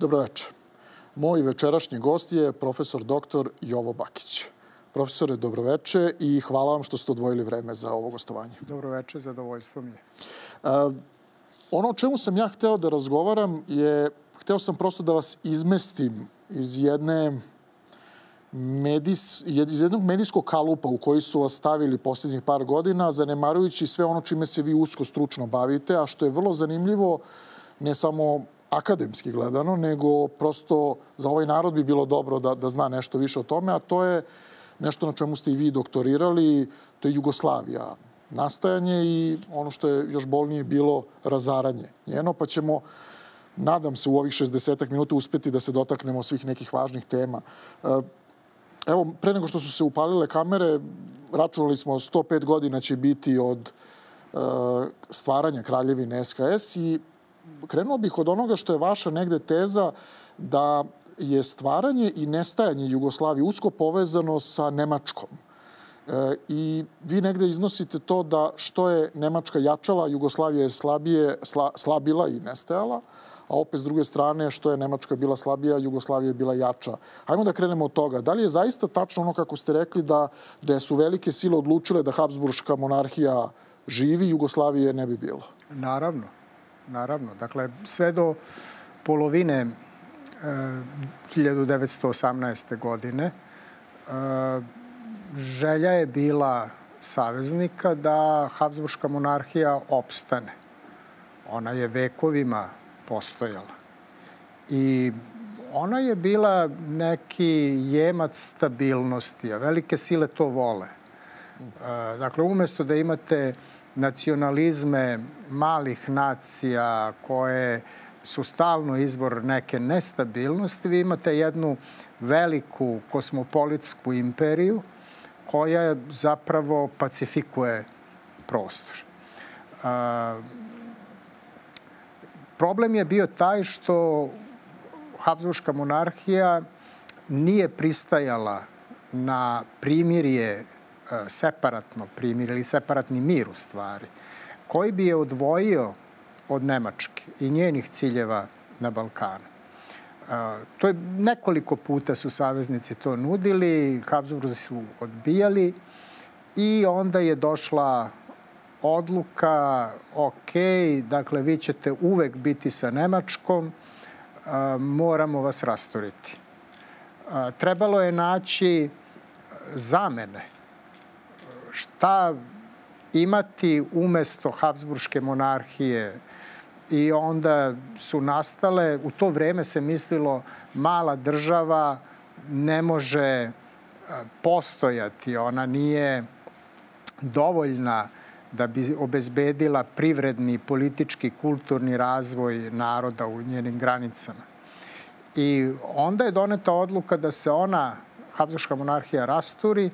Dobroveče. Moj večerašnji gost je profesor dr. Jovo Bakić. Profesore, dobroveče i hvala vam što ste odvojili vreme za ovo gostovanje. Dobroveče, zadovoljstvo mi je. Uh, ono o čemu sam ja hteo da razgovaram je, hteo sam prosto da vas izmestim iz jedne medis, iz jednog medijskog kalupa u koji su vas stavili poslednjih par godina, zanemarujući sve ono čime se vi usko stručno bavite, a što je vrlo zanimljivo ne samo akademski gledano, nego prosto za ovaj narod bi bilo dobro da, da zna nešto više o tome, a to je nešto na čemu ste i vi doktorirali, to je Jugoslavija, nastajanje i ono što je još bolnije bilo razaranje njeno, pa ćemo nadam se u ovih 60 minuta uspeti da se dotaknemo svih nekih važnih tema. E, evo, pre nego što su se upalile kamere, računali smo 105 godina će biti od e, stvaranja kraljevine SKS i krenuo bih od onoga što je vaša negde teza da je stvaranje i nestajanje Jugoslavije usko povezano sa Nemačkom. E, I vi negde iznosite to da što je Nemačka jačala, Jugoslavija je slabije, sla, slabila i nestajala, a opet s druge strane što je Nemačka bila slabija, Jugoslavija je bila jača. Hajmo da krenemo od toga. Da li je zaista tačno ono kako ste rekli da, da su velike sile odlučile da Habsburška monarhija živi, Jugoslavije ne bi bilo? Naravno, naravno. Dakle, sve do polovine 1918. godine e, želja je bila saveznika da Habsburška monarhija opstane. Ona je vekovima postojala. I ona je bila neki jemac stabilnosti, a velike sile to vole. Dakle, umesto da imate nacionalizme malih nacija koje su stalno izvor neke nestabilnosti. Vi imate jednu veliku kosmopolitsku imperiju koja zapravo pacifikuje prostor. Problem je bio taj što Habsburška monarhija nije pristajala na primirje, separatno primirje ili separatni mir u stvari, koji bi je odvojio od Nemačke i njenih ciljeva na Balkanu. To je nekoliko puta su saveznici to nudili, Habsburzi su odbijali i onda je došla odluka, ok, dakle vi ćete uvek biti sa Nemačkom, moramo vas rastoriti. Trebalo je naći zamene. Šta imati umesto Habsburške monarhije, i onda su nastale, u to vreme se mislilo mala država ne može e, postojati, ona nije dovoljna da bi obezbedila privredni, politički, kulturni razvoj naroda u njenim granicama. I onda je doneta odluka da se ona, Habsburška monarhija, rasturi,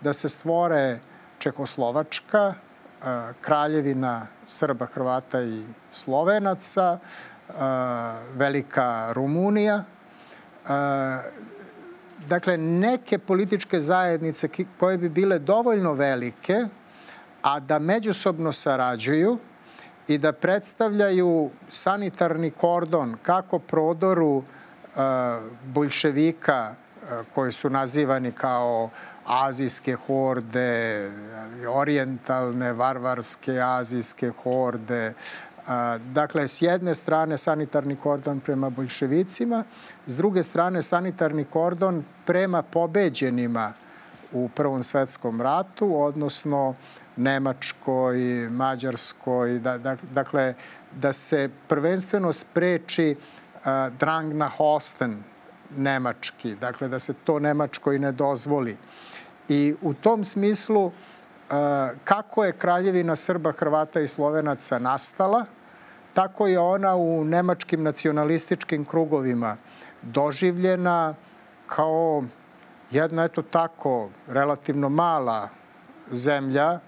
da se stvore Čekoslovačka, kraljevina Srba, Hrvata i Slovenaca, Velika Rumunija. Dakle, neke političke zajednice koje bi bile dovoljno velike, a da međusobno sarađuju i da predstavljaju sanitarni kordon kako prodoru bolševika koji su nazivani kao uh, azijske horde, orijentalne, varvarske azijske horde. Dakle, s jedne strane sanitarni kordon prema bolševicima, s druge strane sanitarni kordon prema pobeđenima u Prvom svetskom ratu, odnosno Nemačkoj, Mađarskoj, da, da, dakle, da se prvenstveno spreči drang na hosten nemački, dakle da se to Nemačkoj ne dozvoli. I u tom smislu e, kako je kraljevina Srba, Hrvata i Slovenaca nastala, tako je ona u nemačkim nacionalističkim krugovima doživljena kao jedna, eto tako, relativno mala zemlja,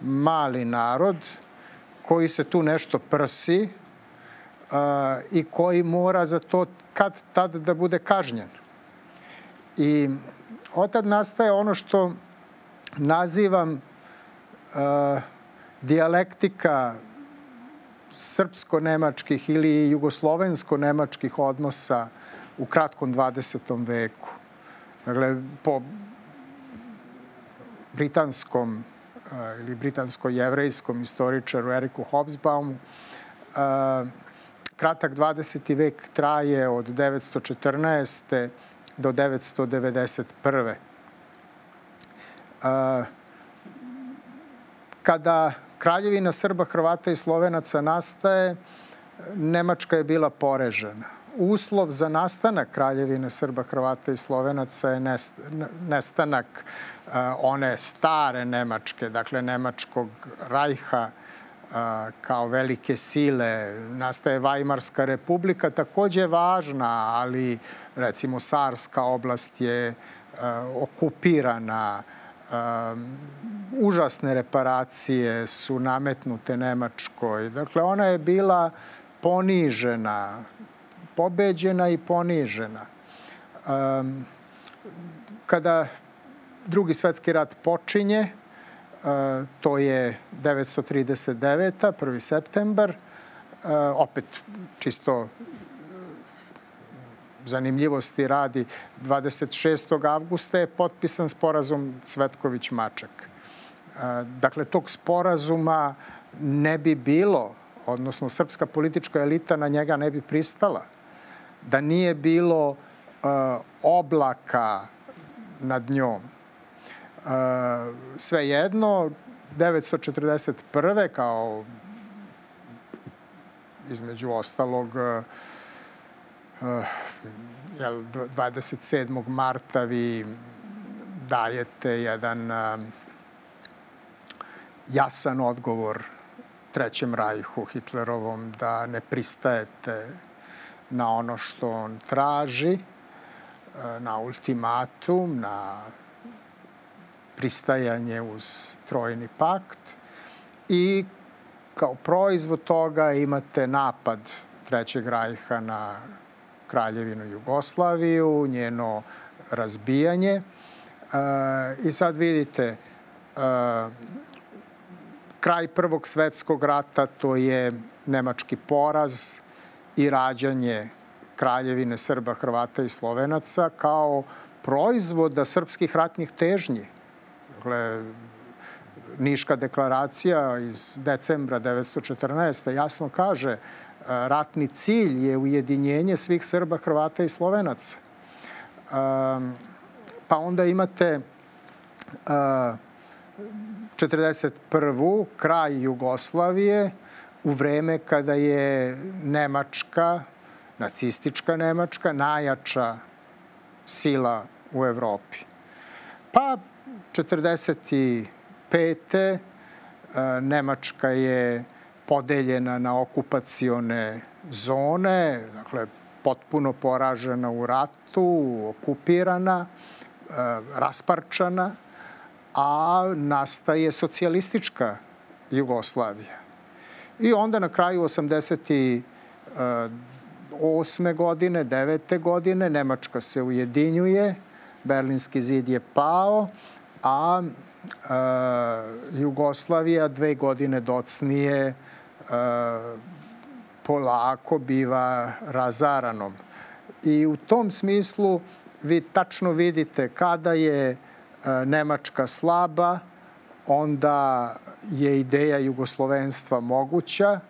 mali narod koji se tu nešto prsi uh, i koji mora za to kad tad da bude kažnjen. I otad nastaje ono što nazivam uh, dijalektika srpsko-nemačkih ili jugoslovensko-nemačkih odnosa u kratkom 20. veku. Dakle, po britanskom uh, ili britansko-jevrejskom istoričaru Eriku Hobsbaumu, uh, kratak 20. vek traje od 914. do 991. Uh, kada Kraljevina Srba, Hrvata i Slovenaca nastaje, Nemačka je bila porežena. Uslov za nastanak Kraljevine Srba, Hrvata i Slovenaca je nestanak one stare Nemačke, dakle Nemačkog rajha kao velike sile. Nastaje Vajmarska republika, takođe je važna, ali recimo Sarska oblast je uh, okupirana, um, užasne reparacije su nametnute Nemačkoj. Dakle, ona je bila ponižena, pobeđena i ponižena. Um, kada drugi svetski rat počinje, to je 939. 1. septembar, opet čisto zanimljivosti radi, 26. avgusta je potpisan sporazum Cvetković-Mačak. Dakle, tog sporazuma ne bi bilo, odnosno srpska politička elita na njega ne bi pristala. Da nije bilo oblaka nad njom. Svejedno, 941. kao između ostalog 27. marta vi dajete jedan jasan odgovor Trećem rajhu Hitlerovom da ne pristajete na ono što on traži, na ultimatum, na pristajanje uz trojni pakt i kao proizvod toga imate napad Trećeg rajha na Kraljevinu Jugoslaviju, njeno razbijanje. E, I sad vidite, e, kraj Prvog svetskog rata to je nemački poraz i rađanje Kraljevine Srba, Hrvata i Slovenaca kao proizvoda srpskih ratnih težnji. Dakle, Niška deklaracija iz decembra 1914. jasno kaže ratni cilj je ujedinjenje svih Srba, Hrvata i Slovenaca. Pa onda imate 41. kraj Jugoslavije u vreme kada je Nemačka, nacistička Nemačka, najjača sila u Evropi. Pa 45. Nemačka je podeljena na okupacione zone, dakle potpuno poražena u ratu, okupirana, e, rasparčana, a nastaje socijalistička Jugoslavija. I onda na kraju 88. godine, 9. godine, Nemačka se ujedinjuje, Berlinski zid je pao, a e, Jugoslavija dve godine docnije polako biva razaranom. I u tom smislu vi tačno vidite kada je e, Nemačka slaba, onda je ideja jugoslovenstva moguća e,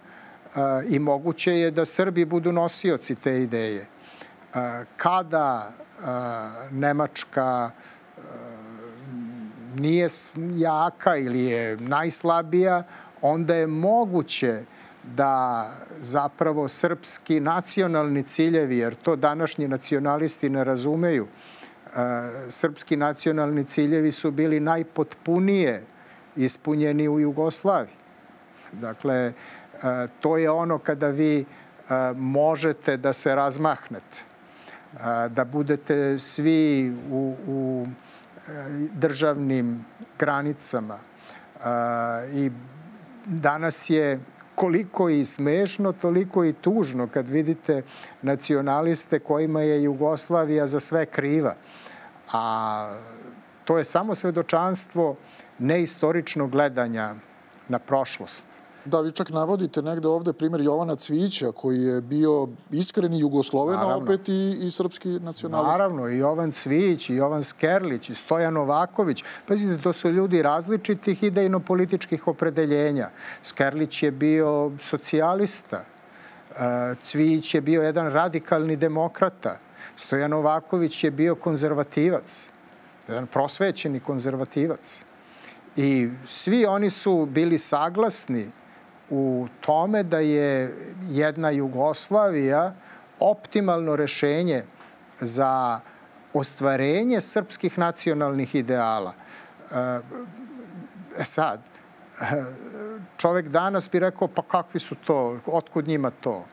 i moguće je da Srbi budu nosioci te ideje. Kada Nemačka nije jaka ili je najslabija, onda je moguće da zapravo srpski nacionalni ciljevi, jer to današnji nacionalisti ne razumeju, e, srpski nacionalni ciljevi su bili najpotpunije ispunjeni u Jugoslaviji. Dakle, e, to je ono kada vi e, možete da se razmahnete, da budete svi u, u državnim granicama i danas je koliko i smešno, toliko i tužno kad vidite nacionaliste kojima je Jugoslavija za sve kriva. A to je samo svedočanstvo neistoričnog gledanja na prošlost. Da, vi čak navodite negde ovde primjer Jovana Cvića, koji je bio iskreni Jugosloven, a opet i, i srpski nacionalist. Naravno, i Jovan Cvić, i Jovan Skerlić, i Stojan Novaković. Pazite, to su ljudi različitih idejno-političkih opredeljenja. Skerlić je bio socijalista, Cvić je bio jedan radikalni demokrata, Stojan Novaković je bio konzervativac, jedan prosvećeni konzervativac. I svi oni su bili saglasni u tome da je jedna Jugoslavija optimalno rešenje za ostvarenje srpskih nacionalnih ideala. E sad, čovek danas bi rekao, pa kakvi su to, otkud njima to?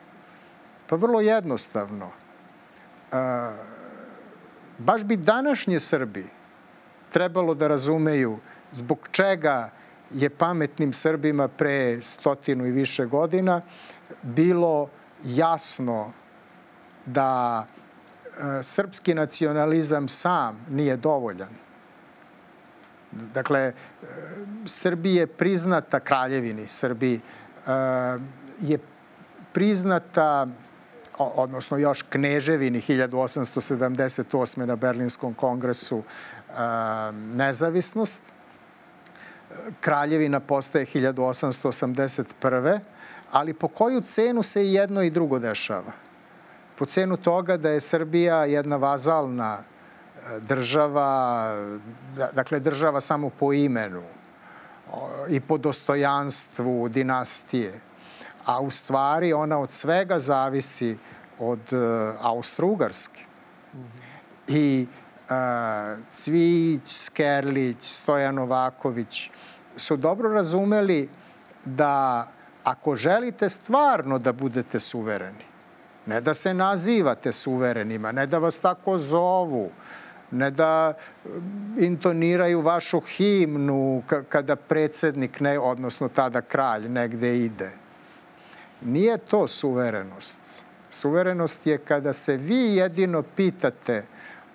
Pa vrlo jednostavno. Baš bi današnje Srbi trebalo da razumeju zbog čega je pametnim Srbima pre stotinu i više godina bilo jasno da e, srpski nacionalizam sam nije dovoljan. Dakle, e, Srbiji je priznata kraljevini, Srbiji e, je priznata odnosno još kneževini 1878. na Berlinskom kongresu nezavisnost kraljevina postaje 1881. Ali po koju cenu se i jedno i drugo dešava? Po cenu toga da je Srbija jedna vazalna e, država, da, dakle država samo po imenu i po dostojanstvu dinastije. A u stvari ona od svega zavisi od e, Austro-Ugarske. I Cvić, Skerlić, Stojan Novaković su dobro razumeli da ako želite stvarno da budete suvereni, ne da se nazivate suverenima, ne da vas tako zovu, ne da intoniraju vašu himnu kada predsednik, ne, odnosno tada kralj, negde ide. Nije to suverenost. Suverenost je kada se vi jedino pitate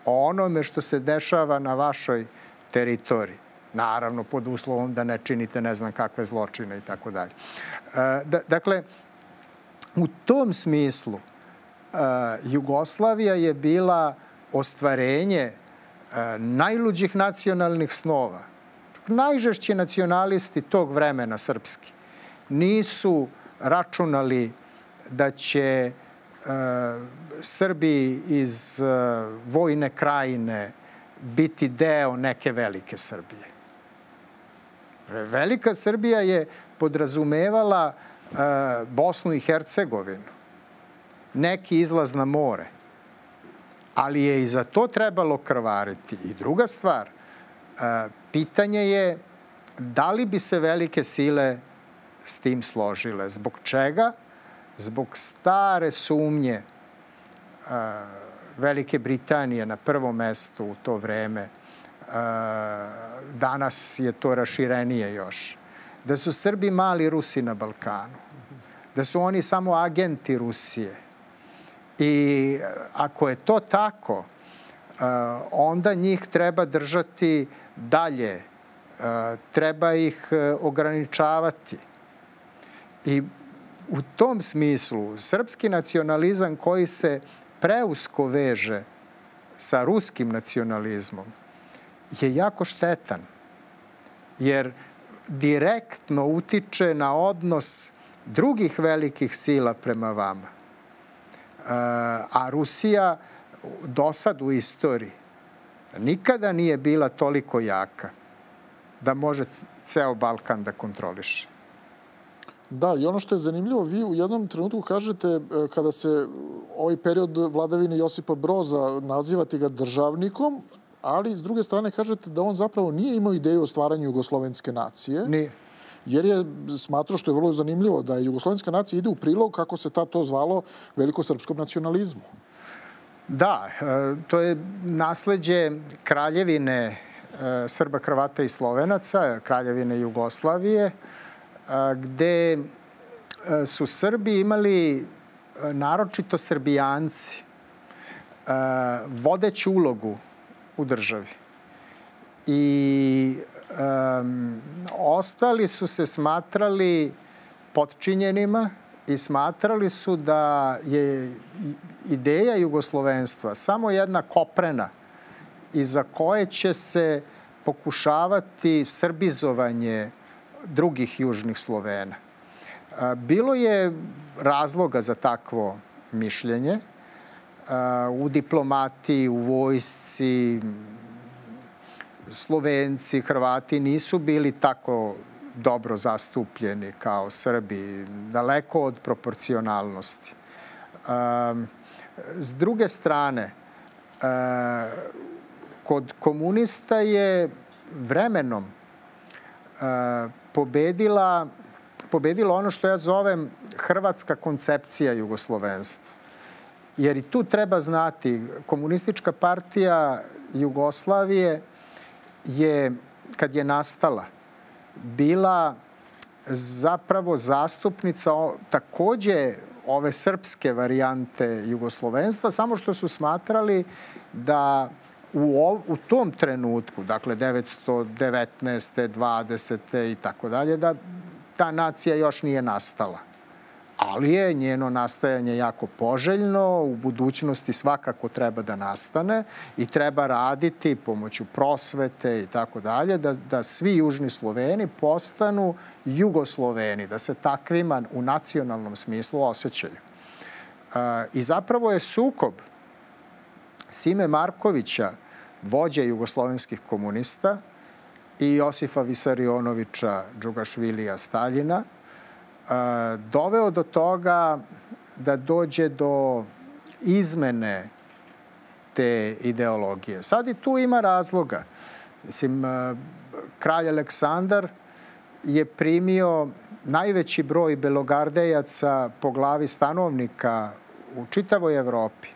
o onome što se dešava na vašoj teritoriji. Naravno, pod uslovom da ne činite ne znam kakve zločine i tako dalje. E, dakle, u tom smislu e, Jugoslavija je bila ostvarenje e, najluđih nacionalnih snova. Najžešći nacionalisti tog vremena srpski nisu računali da će Srbi iz vojne krajine biti deo neke velike Srbije. Velika Srbija je podrazumevala e, Bosnu i Hercegovinu, neki izlaz na more, ali je i za to trebalo krvariti. I druga stvar, e, pitanje je da li bi se velike sile s tim složile. Zbog čega? Zbog stare sumnje e, Velike Britanije na prvom mestu u to vreme danas je to raširenije još. Da su Srbi mali Rusi na Balkanu. Da su oni samo agenti Rusije. I ako je to tako, onda njih treba držati dalje. Treba ih ograničavati. I u tom smislu srpski nacionalizam koji se preusko veže sa ruskim nacionalizmom je jako štetan, jer direktno utiče na odnos drugih velikih sila prema vama. E, a Rusija do sad u istoriji nikada nije bila toliko jaka da može ceo Balkan da kontroliše. Da, i ono što je zanimljivo, vi u jednom trenutku kažete, e, kada se ovaj period vladavine Josipa Broza nazivate ga državnikom, ali s druge strane kažete da on zapravo nije imao ideju o stvaranju jugoslovenske nacije. Nije. Jer je smatrao što je vrlo zanimljivo da je jugoslovenska nacija ide u prilog kako se ta to zvalo velikosrpskom nacionalizmu. Da, e, to je nasledđe kraljevine e, Srba, Hrvata i Slovenaca, kraljevine Jugoslavije, e, gde su Srbi imali, naročito Srbijanci, vodeću ulogu u državi. I um, ostali su se smatrali podčinjenima i smatrali su da je ideja jugoslovenstva samo jedna koprena iza koje će se pokušavati srbizovanje drugih južnih Slovena. Bilo je razloga za takvo mišljenje u diplomatiji, u vojsci, Slovenci, Hrvati nisu bili tako dobro zastupljeni kao Srbi, daleko od proporcionalnosti. S druge strane, kod komunista je vremenom pobedila, pobedila ono što ja zovem hrvatska koncepcija jugoslovenstva. Jer i tu treba znati, komunistička partija Jugoslavije je, kad je nastala, bila zapravo zastupnica takođe ove srpske varijante jugoslovenstva, samo što su smatrali da u, u tom trenutku, dakle 919. 20. i tako dalje, da ta nacija još nije nastala. Ali je njeno nastajanje jako poželjno, u budućnosti svakako treba da nastane i treba raditi pomoću prosvete i tako dalje, da, da svi južni Sloveni postanu jugosloveni, da se takvima u nacionalnom smislu osjećaju. I zapravo je sukob Sime Markovića, vođa jugoslovenskih komunista, i Josifa Visarionovića, Džugašvilija Staljina, doveo do toga da dođe do izmene te ideologije. Sad i tu ima razloga. Mislim, kralj Aleksandar je primio najveći broj belogardejaca po glavi stanovnika u čitavoj Evropi.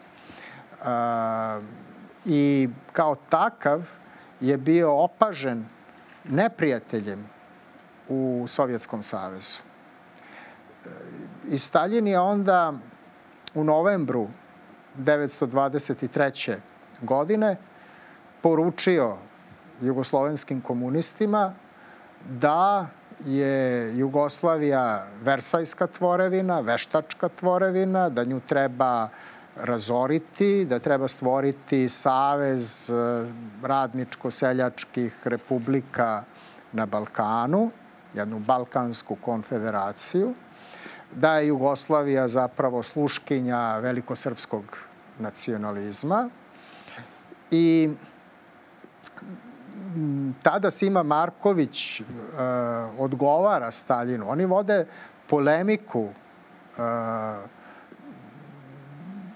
I kao takav je bio opažen neprijateljem u Sovjetskom savezu. I Stalin je onda u novembru 1923. godine poručio jugoslovenskim komunistima da je Jugoslavija versajska tvorevina, veštačka tvorevina, da nju treba razoriti, da treba stvoriti savez eh, radničko-seljačkih republika na Balkanu, jednu balkansku konfederaciju, da je Jugoslavija zapravo sluškinja velikosrpskog nacionalizma i mm, tada Sima Marković uh, odgovara Staljinu. Oni vode polemiku uh,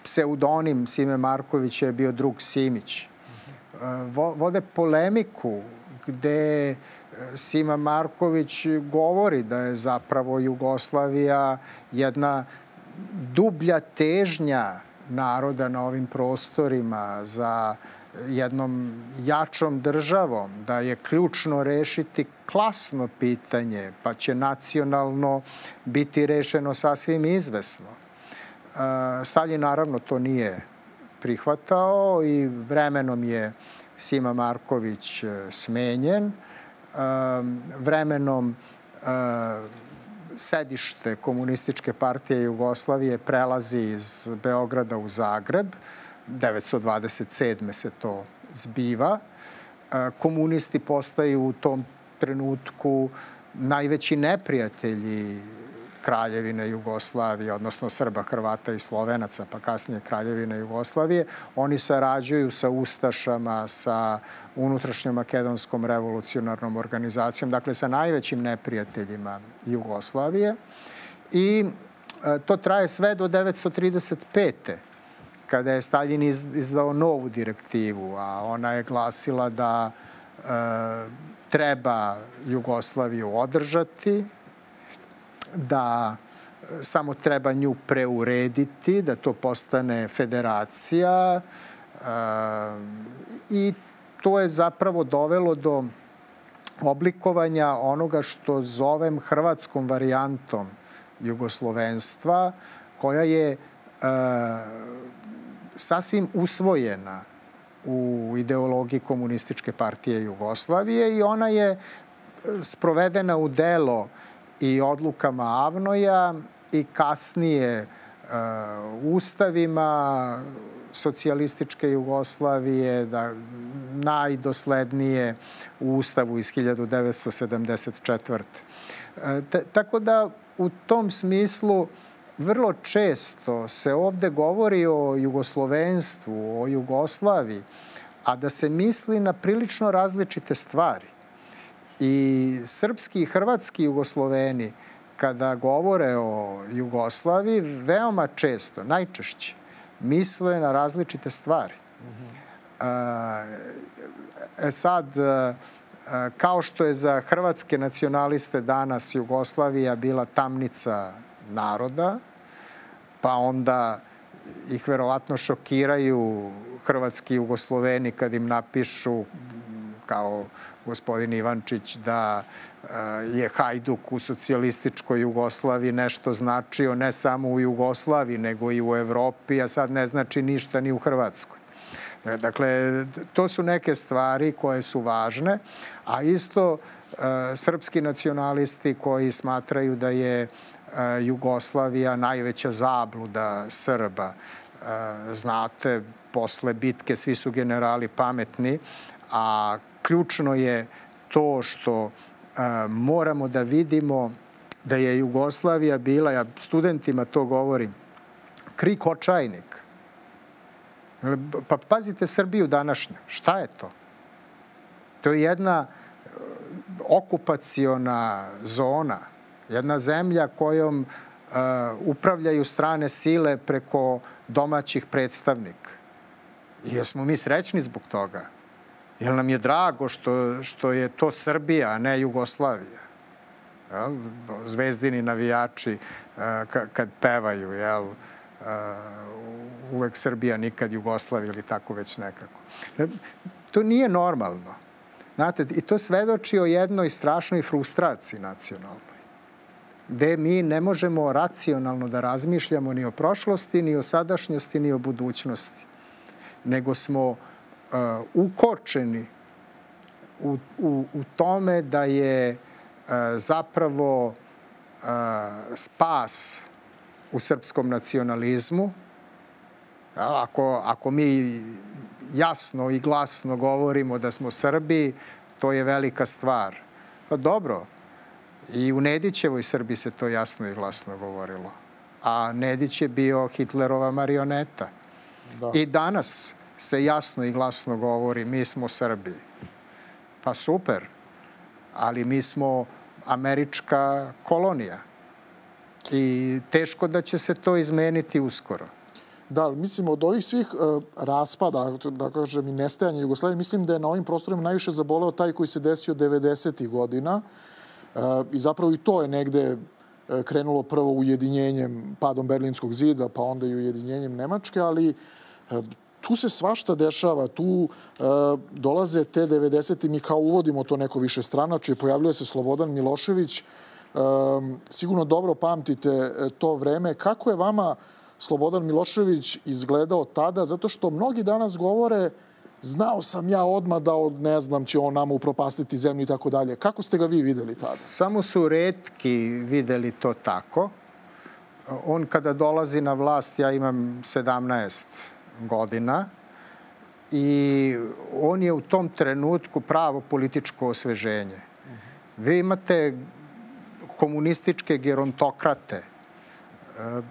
pseudonim Sime Markovića je bio drug Simić. Uh, vode polemiku gde Sima Marković govori da je zapravo Jugoslavija jedna dublja težnja naroda na ovim prostorima za jednom jačom državom, da je ključno rešiti klasno pitanje, pa će nacionalno biti rešeno sasvim izvesno. Stalin naravno to nije prihvatao i vremenom je Sima Marković e, smenjen vremenom sedište komunističke partije Jugoslavije prelazi iz Beograda u Zagreb. 927. se to zbiva. Komunisti postaju u tom trenutku najveći neprijatelji Kraljevine Jugoslavije, odnosno Srba, Hrvata i Slovenaca, pa kasnije Kraljevine Jugoslavije. Oni sarađuju sa Ustašama, sa unutrašnjom makedonskom revolucionarnom organizacijom, dakle sa najvećim neprijateljima Jugoslavije. I e, to traje sve do 935 kada je Stalin izdao novu direktivu, a ona je glasila da e, treba Jugoslaviju održati, da e, samo treba nju preurediti, da to postane federacija e, i to je zapravo dovelo do oblikovanja onoga što zovem hrvatskom varijantom jugoslovenstva, koja je e, sasvim usvojena u ideologiji komunističke partije Jugoslavije i ona je sprovedena u delo i odlukama Avnoja i kasnije ustavima socijalističke Jugoslavije, da najdoslednije u Ustavu iz 1974. T tako da u tom smislu vrlo često se ovde govori o jugoslovenstvu, o Jugoslaviji, a da se misli na prilično različite stvari. I srpski i hrvatski jugosloveni, kada govore o Jugoslaviji, veoma često, najčešće, misle na različite stvari. E sad, kao što je za hrvatske nacionaliste danas Jugoslavija bila tamnica naroda, pa onda ih verovatno šokiraju hrvatski jugosloveni kad im napišu kao gospodin Ivančić da je Hajduk u socijalističkoj Jugoslaviji nešto značio ne samo u Jugoslaviji, nego i u Evropi, a sad ne znači ništa ni u Hrvatskoj. Dakle, to su neke stvari koje su važne, a isto srpski nacionalisti koji smatraju da je Jugoslavija najveća zabluda Srba. Znate, posle bitke svi su generali pametni, a ključno je to što moramo da vidimo da je Jugoslavija bila, ja studentima to govorim, krik očajnik. Pa pazite Srbiju današnju. Šta je to? To je jedna e, okupaciona zona, jedna zemlja kojom uh, upravljaju strane sile preko domaćih predstavnika. I jesmo mi srećni zbog toga? Jel nam je drago što, što je to Srbija, a ne Jugoslavija? Jel? Zvezdini navijači uh, kad pevaju, jel? Uh, uvek Srbija, nikad Jugoslavija ili tako već nekako. E, to nije normalno. Znate, i to svedoči o jednoj strašnoj frustraciji nacionalnoj gde mi ne možemo racionalno da razmišljamo ni o prošlosti, ni o sadašnjosti, ni o budućnosti, nego smo ukočeni u, u, u tome da je uh, zapravo uh, spas u srpskom nacionalizmu. Ako, ako mi jasno i glasno govorimo da smo Srbi, to je velika stvar. Pa dobro, i u Nedićevoj Srbi se to jasno i glasno govorilo. A Nedić je bio Hitlerova marioneta. Da. I danas se jasno i glasno govori mi smo Srbi. Pa super, ali mi smo američka kolonija. I teško da će se to izmeniti uskoro. Da, mislim, od ovih svih uh, raspada, da kažem, i nestajanja Jugoslavije, mislim da je na ovim prostorima najviše zaboleo taj koji se desio 90. godina. Uh, I zapravo i to je negde uh, krenulo prvo ujedinjenjem, padom Berlinskog zida, pa onda i ujedinjenjem Nemačke, ali tu se svašta dešava, tu uh, dolaze te 90. mi kao uvodimo to neko više stranače, pojavljuje se Slobodan Milošević, um, sigurno dobro pamtite e, to vreme. Kako je vama Slobodan Milošević izgledao tada? Zato što mnogi danas govore znao sam ja odmah da, ne znam, će on nama upropastiti zemlju i tako dalje. Kako ste ga vi videli tada? Samo su redki videli to tako. On kada dolazi na vlast, ja imam 17 godina, i on je u tom trenutku pravo političko osveženje. Vi imate komunističke gerontokrate. E,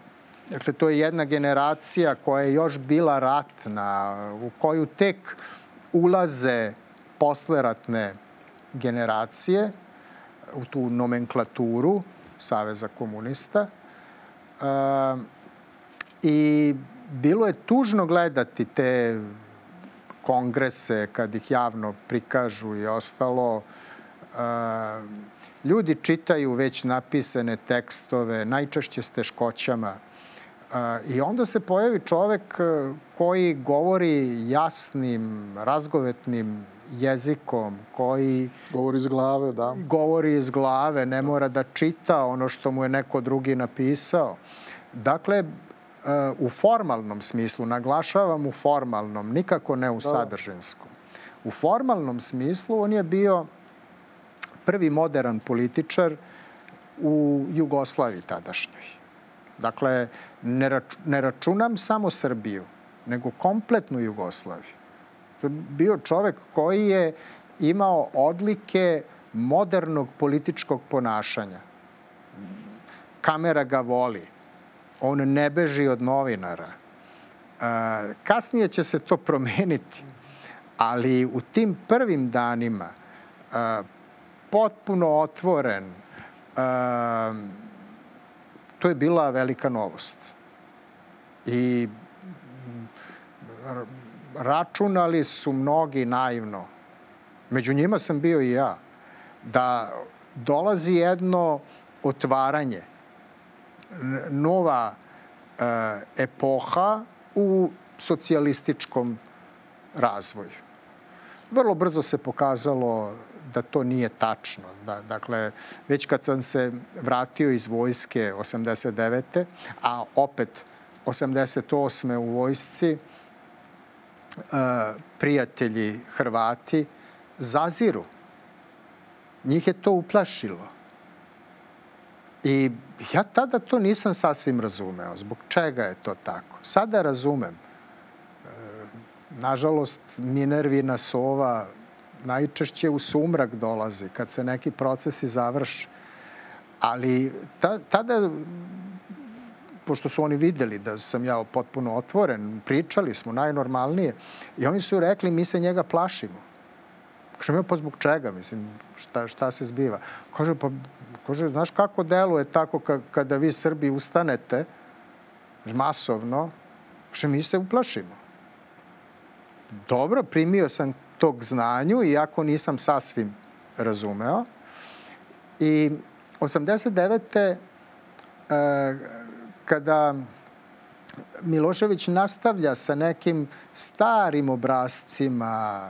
dakle, to je jedna generacija koja je još bila ratna, u koju tek ulaze posleratne generacije u tu nomenklaturu Saveza komunista. E, I bilo je tužno gledati te kongrese kad ih javno prikažu i ostalo. E, Ljudi čitaju već napisane tekstove, najčešće s teškoćama. I onda se pojavi čovek e, koji govori jasnim, razgovetnim jezikom, koji... Govori iz glave, da. Govori iz glave, ne mora da čita ono što mu je neko drugi napisao. Dakle, e, u formalnom smislu, naglašavam u formalnom, nikako ne u sadržinskom. U formalnom smislu on je bio prvi modern političar u Jugoslaviji tadašnjoj. Dakle, ne, rač, ne računam samo Srbiju, nego kompletnu Jugoslaviju. Bio čovek koji je imao odlike modernog političkog ponašanja. Kamera ga voli. On ne beži od novinara. Kasnije će se to promeniti, ali u tim prvim danima potpuno otvoren, to je bila velika novost. I računali su mnogi naivno, među njima sam bio i ja, da dolazi jedno otvaranje, nova e, epoha u socijalističkom razvoju. Vrlo brzo se pokazalo da to nije tačno. Da, dakle, već kad sam se vratio iz vojske 89. a opet 88. u vojsci, e, prijatelji Hrvati zaziru. Njih je to uplašilo. I ja tada to nisam sasvim razumeo. Zbog čega je to tako? Sada razumem. E, nažalost, Minervina sova najčešće u sumrak dolazi kad se neki procesi završe. Ali ta, tada, pošto su oni videli da sam ja potpuno otvoren, pričali smo najnormalnije i oni su rekli mi se njega plašimo. Kažem ja pa zbog čega, mislim, šta, šta se zbiva? Kaže pa, kaže, znaš kako deluje tako kada vi Srbi ustanete masovno, kaže mi se uplašimo. Dobro, primio sam tog znanju, iako nisam sasvim razumeo. I 89. E, kada Milošević nastavlja sa nekim starim obrazcima,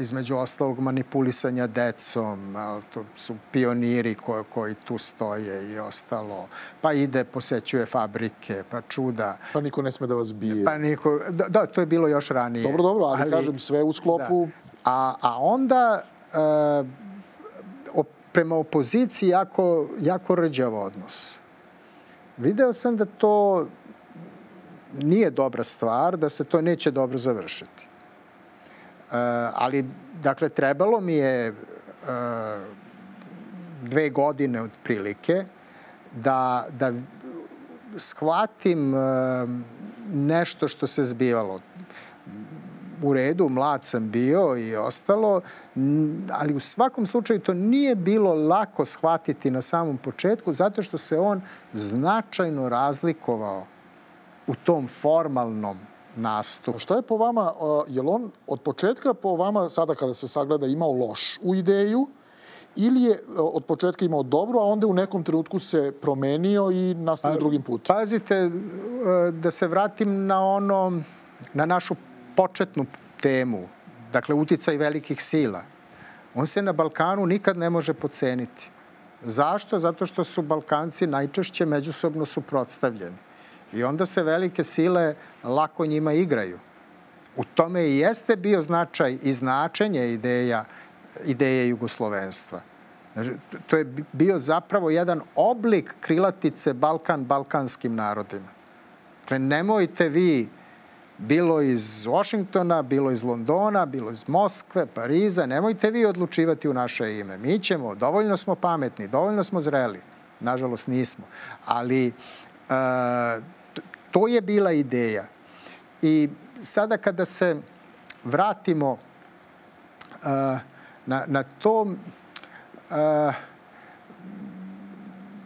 između ostalog manipulisanja decom, to su pioniri koji, koji tu stoje i ostalo. Pa ide, posećuje fabrike, pa čuda. Pa niko ne sme da vas bije. Pa niko, da, da to je bilo još ranije. Dobro, dobro, ali, ali kažem sve u sklopu... Da. A, a onda e, prema opoziciji jako, jako rđav odnos. Video sam da to nije dobra stvar, da se to neće dobro završiti. Eh, ali, dakle, trebalo mi je eh, dve godine otprilike da, da shvatim eh, nešto što se zbivalo. U redu, mlad sam bio i ostalo, ali u svakom slučaju to nije bilo lako shvatiti na samom početku, zato što se on značajno razlikovao u tom formalnom nastup. Šta je po vama, je li on od početka po vama, sada kada se sagleda, imao loš u ideju, ili je od početka imao dobro, a onda u nekom trenutku se promenio i nastavio drugim putem? Pazite, e, da se vratim na ono, na našu početnu temu, dakle uticaj velikih sila. On se na Balkanu nikad ne može poceniti. Zašto? Zato što su Balkanci najčešće međusobno suprotstavljeni. I onda se velike sile lako njima igraju. U tome i jeste bio značaj i značenje ideja, ideje jugoslovenstva. To je bio zapravo jedan oblik krilatice Balkan balkanskim narodima. Dakle, nemojte vi bilo iz Washingtona, bilo iz Londona, bilo iz Moskve, Pariza, nemojte vi odlučivati u naše ime. Mi ćemo, dovoljno smo pametni, dovoljno smo zreli. Nažalost nismo. Ali uh, To je bila ideja. I sada kada se vratimo uh, na, na to uh,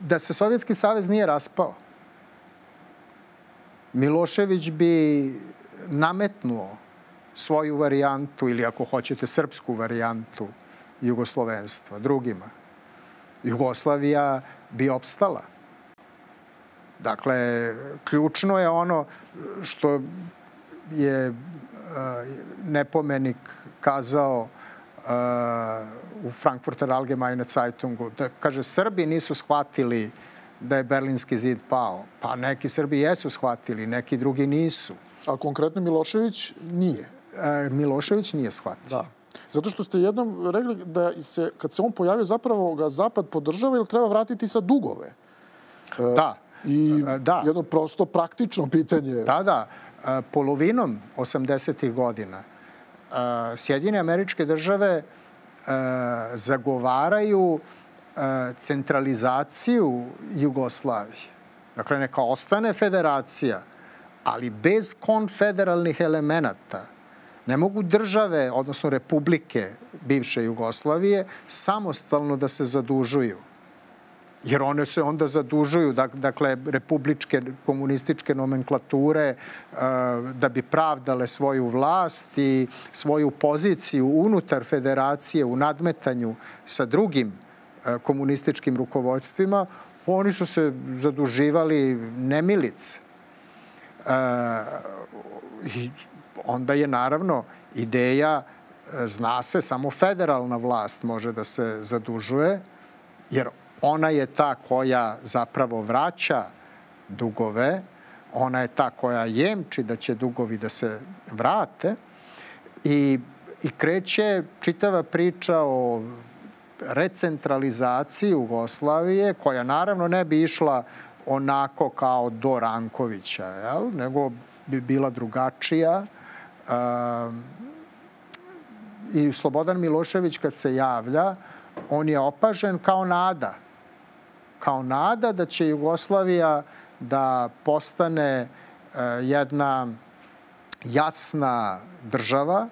da se Sovjetski savez nije raspao, Milošević bi nametnuo svoju varijantu ili ako hoćete srpsku varijantu jugoslovenstva drugima. Jugoslavija bi opstala. Dakle, ključno je ono što je uh, nepomenik kazao uh, u Frankfurter Allgemeine Zeitungu, da kaže Srbi nisu shvatili da je Berlinski zid pao. Pa neki Srbi jesu shvatili, neki drugi nisu. A konkretno Milošević nije? Uh, Milošević nije shvatio. Da. Zato što ste jednom rekli da se, kad se on pojavio, zapravo ga Zapad podržava ili treba vratiti sa dugove. Da. I da. jedno prosto praktično pitanje. Da, da. Polovinom 80. godina Sjedine američke države zagovaraju centralizaciju Jugoslavije. Dakle, neka ostane federacija, ali bez konfederalnih elemenata. Ne mogu države, odnosno republike bivše Jugoslavije, samostalno da se zadužuju. Jer one se onda zadužuju, dakle, republičke komunističke nomenklature da bi pravdale svoju vlast i svoju poziciju unutar federacije u nadmetanju sa drugim komunističkim rukovodstvima, oni su se zaduživali nemilice. I onda je naravno ideja, zna se, samo federalna vlast može da se zadužuje, jer ona je ta koja zapravo vraća dugove, ona je ta koja jemči da će dugovi da se vrate i, i kreće čitava priča o recentralizaciji Jugoslavije, koja naravno ne bi išla onako kao do Rankovića, jel? nego bi bila drugačija. I Slobodan Milošević kad se javlja, on je opažen kao nada. Kao nada da će Jugoslavija da postane jedna jasna država,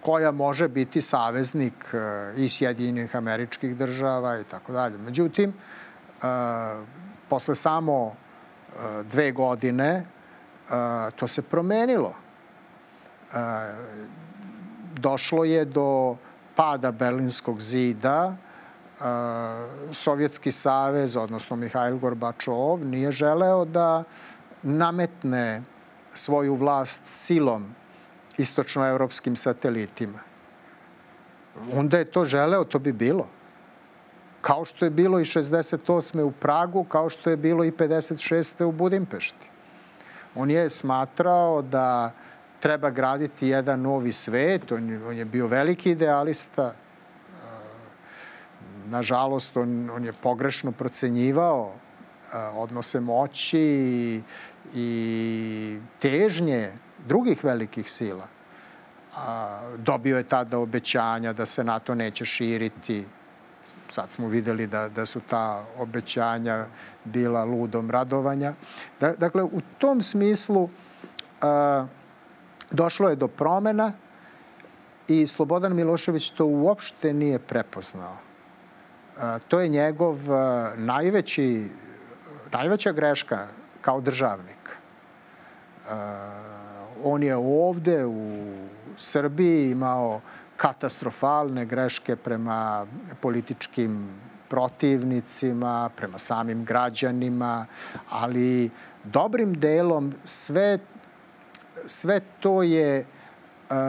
koja može biti saveznik i Sjedinjenih američkih država i tako dalje. Međutim, posle samo dve godine to se promenilo. Došlo je do pada Berlinskog zida, Sovjetski savez, odnosno Mihajl Gorbačov, nije želeo da nametne svoju vlast silom istočnoevropskim satelitima. Onda je to želeo, to bi bilo. Kao što je bilo i 68. u Pragu, kao što je bilo i 56. u Budimpešti. On je smatrao da treba graditi jedan novi svet, on je, bio veliki idealista, nažalost, on, on je pogrešno procenjivao odnose moći i, i težnje drugih velikih sila. A, dobio je tada obećanja da se NATO neće širiti. Sad smo videli da, da su ta obećanja bila ludom radovanja. Da, dakle, u tom smislu a, došlo je do promena i Slobodan Milošević to uopšte nije prepoznao. To je njegov najveći, najveća greška kao državnik. On je ovde u Srbiji imao katastrofalne greške prema političkim protivnicima, prema samim građanima, ali dobrim delom sve, sve to je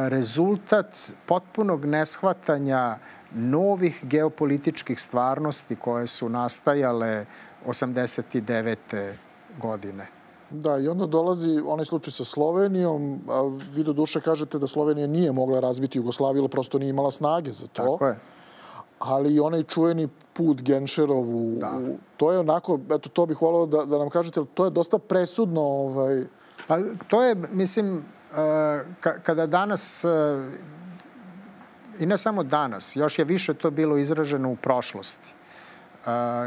rezultat potpunog neshvatanja novih geopolitičkih stvarnosti koje su nastajale 89. godine. Da, i onda dolazi onaj slučaj sa Slovenijom, a vi do duše kažete da Slovenija nije mogla razbiti Jugoslaviju, ili prosto nije imala snage za to. Tako je. Ali i onaj čuveni put Genšerovu, da. to je onako, eto, to bih volao da, da nam kažete, to je dosta presudno. Ovaj... Pa, to je, mislim, kada danas, i ne samo danas, još je više to bilo izraženo u prošlosti,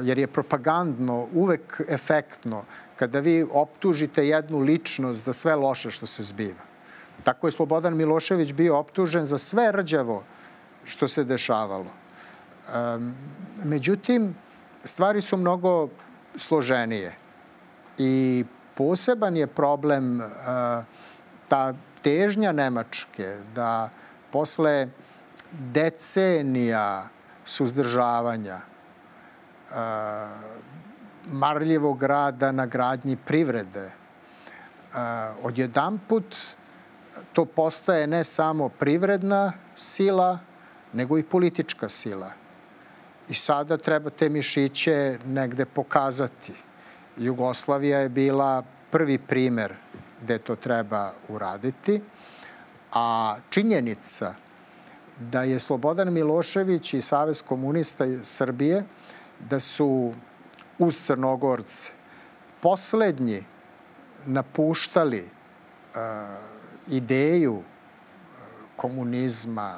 jer je propagandno uvek efektno kada vi optužite jednu ličnost za sve loše što se zbiva. Tako je Slobodan Milošević bio optužen za sve rđavo što se dešavalo. Međutim, stvari su mnogo složenije i poseban je problem ta težnja Nemačke da posle decenija suzdržavanja marljivog rada na gradnji privrede. Odjedan put to postaje ne samo privredna sila, nego i politička sila. I sada treba te mišiće negde pokazati. Jugoslavija je bila prvi primer gde to treba uraditi, a činjenica da je Slobodan Milošević i Savez komunista Srbije da su uz Crnogorce poslednji napuštali uh, ideju komunizma,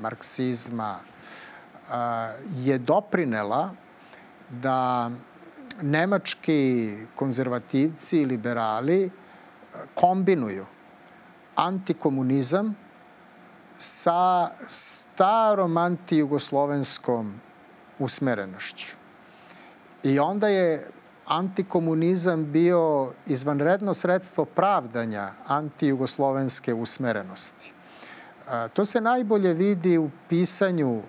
marksizma, uh, je doprinela da nemački konzervativci i liberali kombinuju antikomunizam sa starom antijugoslovenskom usmerenošću. I onda je antikomunizam bio izvanredno sredstvo pravdanja antijugoslovenske usmerenosti. To se najbolje vidi u pisanju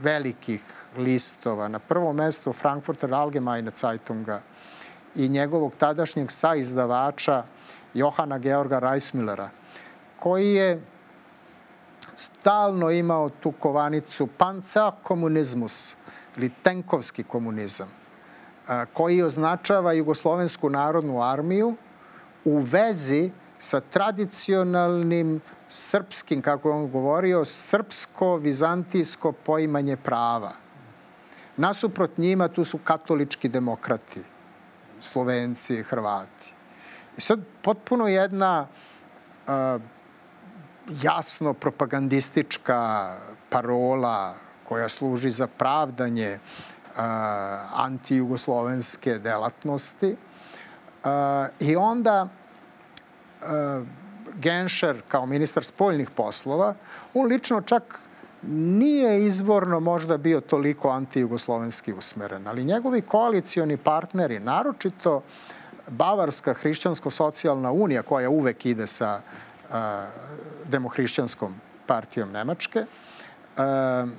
velikih listova. Na prvo mesto Frankfurter Allgemeine Zeitunga i njegovog tadašnjeg saizdavača Johana Georga Reismillera, koji je stalno imao tu kovanicu panca komunizmus ili tenkovski komunizam, koji označava Jugoslovensku narodnu armiju u vezi sa tradicionalnim srpskim, kako je on govorio, srpsko-vizantijsko poimanje prava. Nasuprot njima tu su katolički demokrati, Slovenci, Hrvati. I sad potpuno jedna uh, jasno propagandistička parola koja služi za pravdanje antijugoslovenske delatnosti. I onda Genšer kao ministar spoljnih poslova, on lično čak nije izvorno možda bio toliko antijugoslovenski usmeren, ali njegovi koalicioni partneri, naročito Bavarska hrišćansko-socijalna unija koja uvek ide sa demohrišćanskom partijom Nemačke, uh,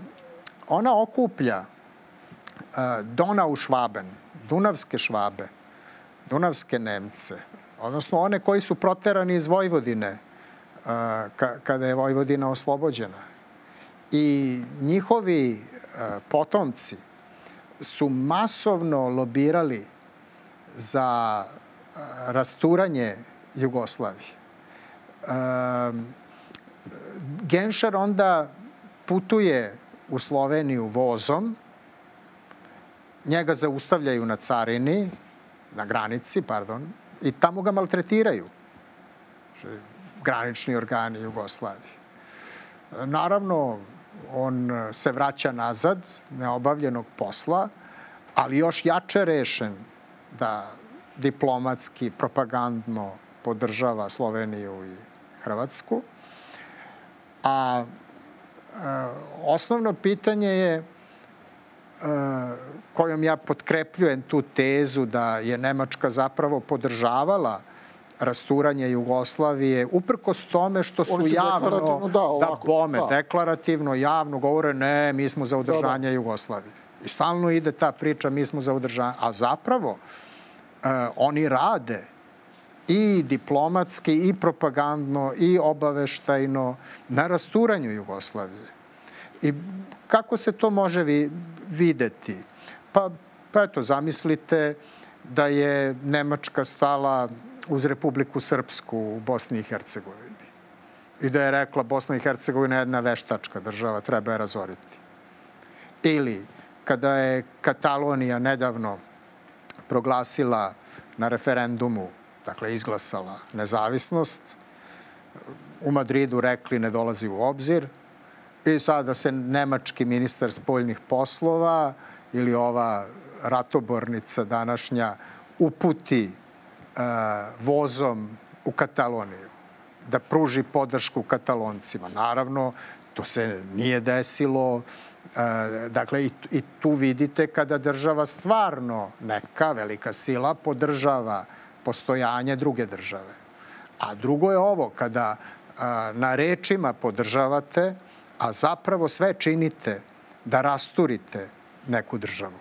ona okuplja uh, Donau Švaben, Dunavske Švabe, Dunavske Nemce, odnosno one koji su proterani iz Vojvodine kada je Vojvodina oslobođena. I njihovi potomci su masovno lobirali za rasturanje Jugoslavije. Genšar onda putuje u Sloveniju vozom, njega zaustavljaju na carini, na granici, pardon, i tamo ga maltretiraju granični organi Jugoslavije. Naravno, on se vraća nazad, neobavljenog posla, ali još jače rešen da diplomatski, propagandno podržava Sloveniju i Hrvatsku. A e, osnovno pitanje je e, kojom ja potkrepljujem tu tezu da je Nemačka zapravo podržavala rasturanje Jugoslavije, uprkos tome što su javno, da, da ovako, da bome, da. deklarativno, javno govore ne, mi smo za udržanje da, da. Jugoslavije. I stalno ide ta priča, mi smo za udržanje, a zapravo e, oni rade i diplomatski, i propagandno, i obaveštajno na rasturanju Jugoslavije. I kako se to može vi, videti? Pa, pa eto, zamislite da je Nemačka stala uz Republiku Srpsku u Bosni i Hercegovini. I da je rekla Bosna i Hercegovina je jedna veštačka država, treba je razoriti. Ili kada je Katalonija nedavno proglasila na referendumu, dakle izglasala nezavisnost, u Madridu rekli ne dolazi u obzir i sada se nemački ministar spoljnih poslova ili ova ratobornica današnja uputi vozom u Kataloniju, da pruži podršku kataloncima. Naravno, to se nije desilo. Dakle, i tu vidite kada država stvarno, neka velika sila, podržava postojanje druge države. A drugo je ovo, kada na rečima podržavate, a zapravo sve činite da rasturite neku državu.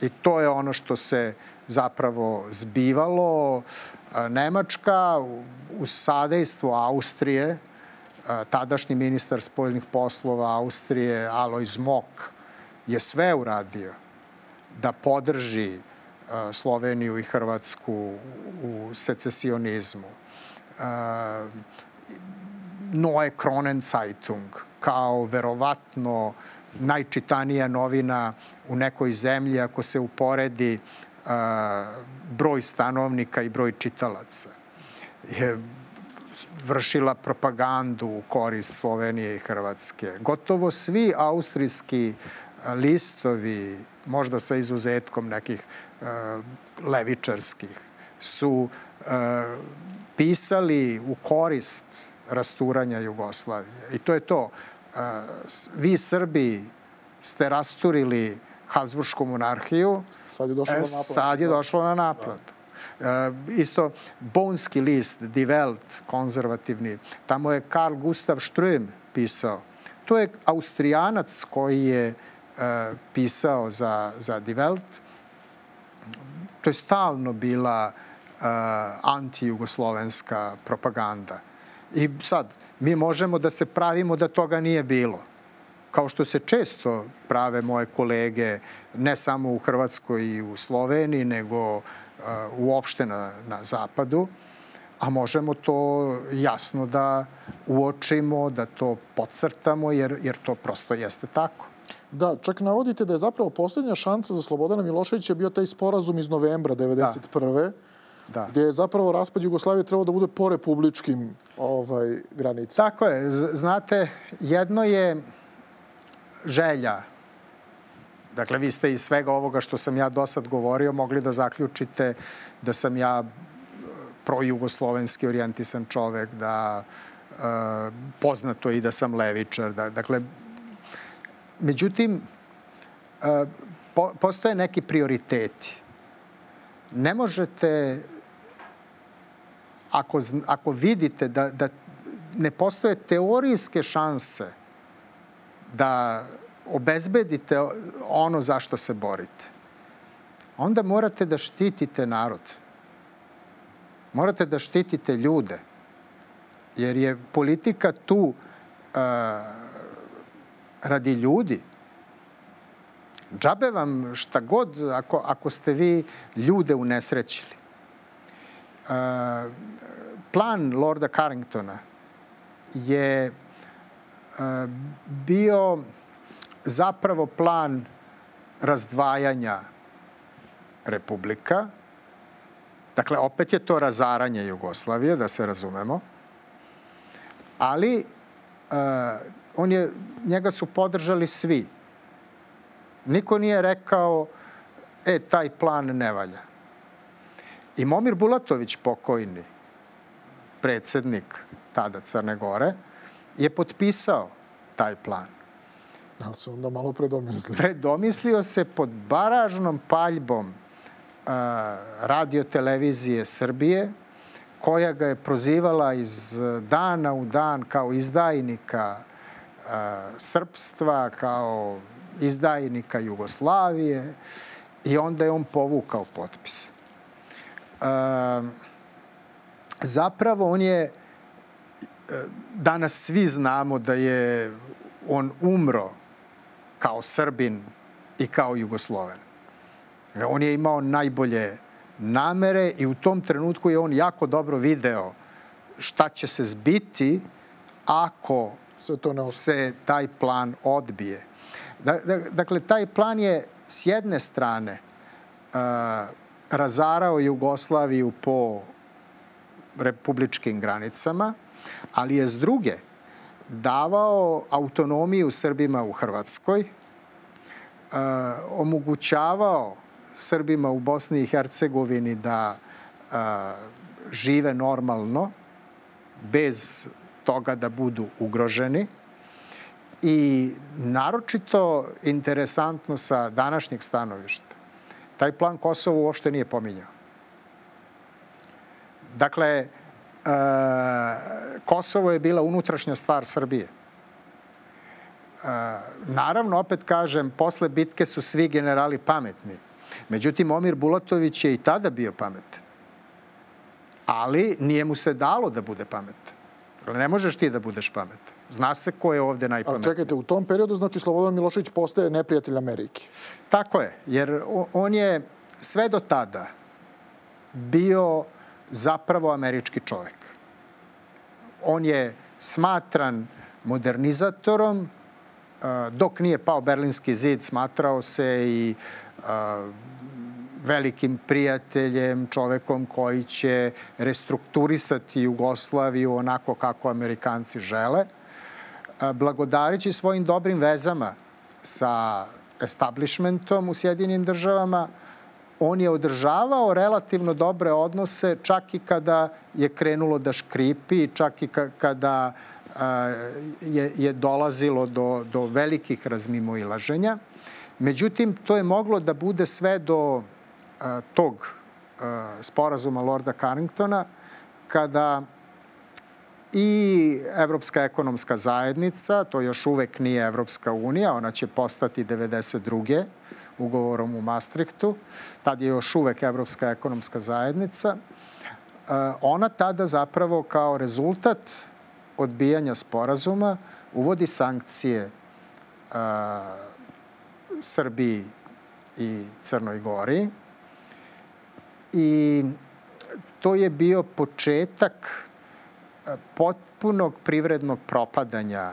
I to je ono što se zapravo zbivalo. Nemačka uz sadejstvo Austrije, tadašnji ministar spoljnih poslova Austrije Alois Mok je sve uradio da podrži Sloveniju i Hrvatsku u secesionizmu. Neue Kronenzeitung kao verovatno najčitanija novina u nekoj zemlji ako se uporedi broj stanovnika i broj čitalaca. Je vršila propagandu u korist Slovenije i Hrvatske. Gotovo svi austrijski listovi, možda sa izuzetkom nekih levičarskih, su pisali u korist rasturanja Jugoslavije. I to je to. Vi Srbi ste rasturili Habsburgsku monarhiju. Sad je došlo na naplatu. Sad je došlo na naplatu. Da. isto Bonski list, Die Welt, konzervativni, tamo je Karl Gustav Ström pisao. To je austrijanac koji je pisao za, za Die Welt. To je stalno bila uh, antijugoslovenska propaganda. I sad, mi možemo da se pravimo da toga nije bilo kao što se često prave moje kolege, ne samo u Hrvatskoj i u Sloveniji, nego uh, uopšte na, na zapadu, a možemo to jasno da uočimo, da to podcrtamo, jer, jer to prosto jeste tako. Da, čak navodite da je zapravo poslednja šansa za Slobodana Miloševića bio taj sporazum iz novembra 1991. Da. Da. gde je zapravo raspad Jugoslavije trebao da bude po republičkim ovaj, granicama. Tako je. Znate, jedno je želja Dakle, vi ste iz svega ovoga što sam ja do sad govorio mogli da zaključite da sam ja e, projugoslovenski orijentisan čovek, da e, poznato i da sam levičar. Da, dakle, međutim, e, po, postoje neki prioriteti. Ne možete, ako, ako vidite da, da ne postoje teorijske šanse da obezbedite ono zašto se borite, onda morate da štitite narod. Morate da štitite ljude. Jer je politika tu uh, radi ljudi. Džabe vam šta god ako, ako ste vi ljude unesrećili. Uh, plan Lorda Carringtona je bio zapravo plan razdvajanja republika. Dakle, opet je to razaranje Jugoslavije, da se razumemo. Ali uh, on je, njega su podržali svi. Niko nije rekao, e, taj plan ne valja. I Momir Bulatović, pokojni, predsednik tada Crne Gore, je potpisao taj plan. Da se onda malo predomislio? Predomislio se pod baražnom paljbom uh, radio televizije Srbije, koja ga je prozivala iz dana u dan kao izdajnika srpstva, kao izdajnika Jugoslavije i onda je on povukao potpis. Uh, zapravo on je danas svi znamo da je on umro kao Srbin i kao Jugosloven. On je imao najbolje namere i u tom trenutku je on jako dobro video šta će se zbiti ako se, to ne se taj plan odbije. Dakle, taj plan je s jedne strane uh, razarao Jugoslaviju po republičkim granicama, ali je s druge davao autonomiju Srbima u Hrvatskoj, e, omogućavao Srbima u Bosni i Hercegovini da e, žive normalno, bez toga da budu ugroženi. I naročito interesantno sa današnjeg stanovišta, taj plan Kosova uopšte nije pominjao. Dakle, Kosovo je bila unutrašnja stvar Srbije. Naravno, opet kažem, posle bitke su svi generali pametni. Međutim, Omir Bulatović je i tada bio pametan. Ali nije mu se dalo da bude pametan. Ne možeš ti da budeš pametan. Zna se ko je ovde najpametniji. A čekajte, u tom periodu znači Slobodan Milošević postaje neprijatelj Amerike. Tako je, jer on je sve do tada bio zapravo američki čovek. On je smatran modernizatorom, dok nije pao Berlinski zid, smatrao se i velikim prijateljem, čovekom koji će restrukturisati Jugoslaviju onako kako Amerikanci žele, blagodarići svojim dobrim vezama sa establishmentom u Sjedinim državama, on je održavao relativno dobre odnose čak i kada je krenulo da škripi, čak i kada je, je dolazilo do, do velikih razmimoilaženja. Međutim, to je moglo da bude sve do tog sporazuma Lorda Carringtona, kada i Evropska ekonomska zajednica, to još uvek nije Evropska unija, ona će postati 92. ugovorom u Maastrichtu, tad je još uvek Evropska ekonomska zajednica, ona tada zapravo kao rezultat odbijanja sporazuma uvodi sankcije Srbiji i Crnoj Gori i to je bio početak potpunog privrednog propadanja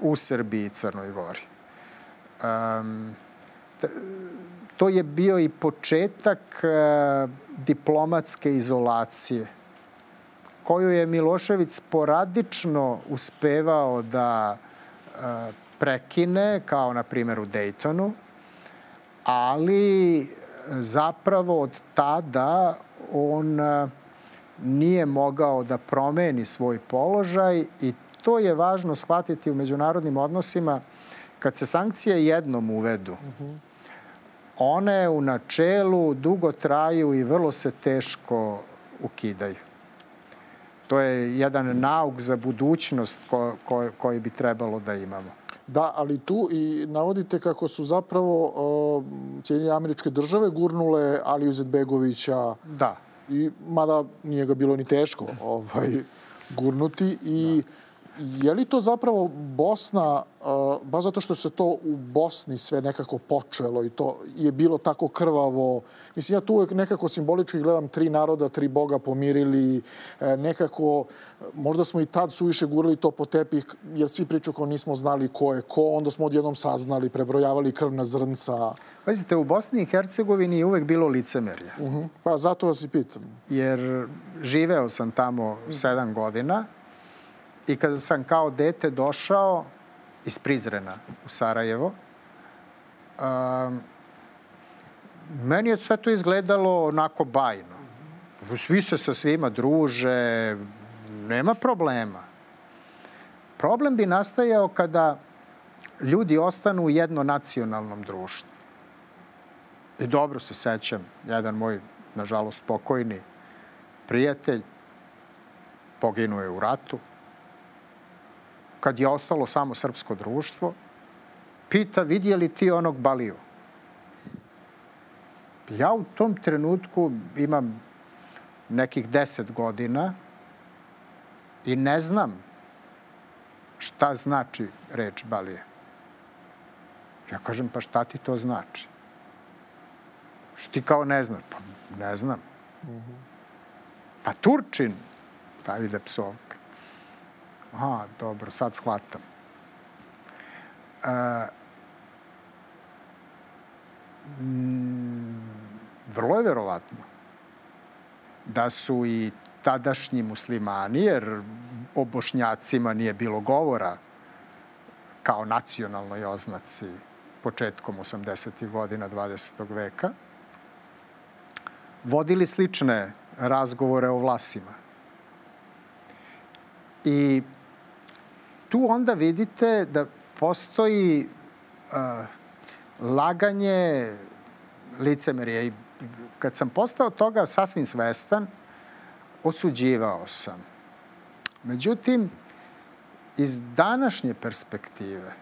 u Srbiji i Crnoj Gori. To je bio i početak diplomatske izolacije koju je Milošević sporadično uspevao da e, prekine, kao na primjer u Daytonu, ali zapravo od tada on e, nije mogao da promeni svoj položaj i to je važno shvatiti u međunarodnim odnosima kad se sankcije jednom uvedu. One u načelu dugo traju i vrlo se teško ukidaju. To je jedan nauk za budućnost ko, ko, koji bi trebalo da imamo. Da, ali tu i navodite kako su zapravo uh, Cijenje američke države gurnule Aliju Zedbegovića. Da. I, mada nije ga bilo ni teško ovaj, gurnuti i da Je li to zapravo Bosna, baš zato što se to u Bosni sve nekako počelo i to je bilo tako krvavo, mislim ja tu uvek nekako simbolički gledam tri naroda, tri boga pomirili, e, nekako, možda smo i tad suviše gurali to po tepih, jer svi pričaju kao nismo znali ko je ko, onda smo odjednom saznali, prebrojavali krvna zrnca. Pazite, u Bosni i Hercegovini je uvek bilo licemerje. Uh -huh. Pa zato vas i pitam. Jer živeo sam tamo sedam godina, I kada sam kao dete došao iz Prizrena u Sarajevo, um, meni je sve to izgledalo onako bajno. Svi se sa svima druže, nema problema. Problem bi nastajao kada ljudi ostanu u jednonacionalnom društvu. I dobro se sećam, jedan moj, nažalost, pokojni prijatelj poginuo je u ratu, kad je ostalo samo srpsko društvo, pita vidjeli ti onog Baliju? Ja u tom trenutku imam nekih deset godina i ne znam šta znači reč Balije. Ja kažem, pa šta ti to znači? Što ti kao ne znaš? Pa ne znam. Pa Turčin, pa ide psovka. Aha, dobro, sad shvatam. E, mm, vrlo je verovatno da su i tadašnji muslimani, jer o bošnjacima nije bilo govora kao nacionalnoj oznaci početkom 80. godina 20. veka, vodili slične razgovore o vlasima. I tu onda vidite da postoji uh, laganje licemerije. I kad sam postao toga sasvim svestan, osuđivao sam. Međutim, iz današnje perspektive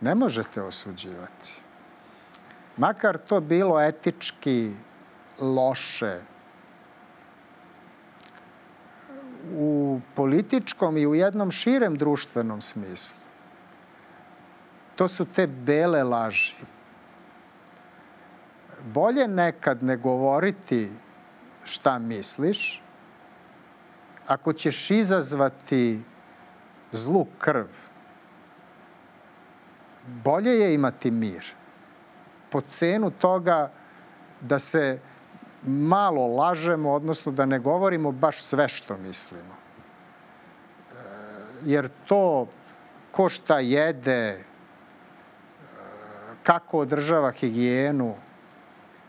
ne možete osuđivati. Makar to bilo etički loše, u političkom i u jednom širem društvenom smislu. To su te bele laži. Bolje nekad ne govoriti šta misliš, ako ćeš izazvati zlu krv. Bolje je imati mir. Po cenu toga da se malo lažemo, odnosno da ne govorimo baš sve što mislimo. E, jer to ko šta jede, e, kako održava higijenu,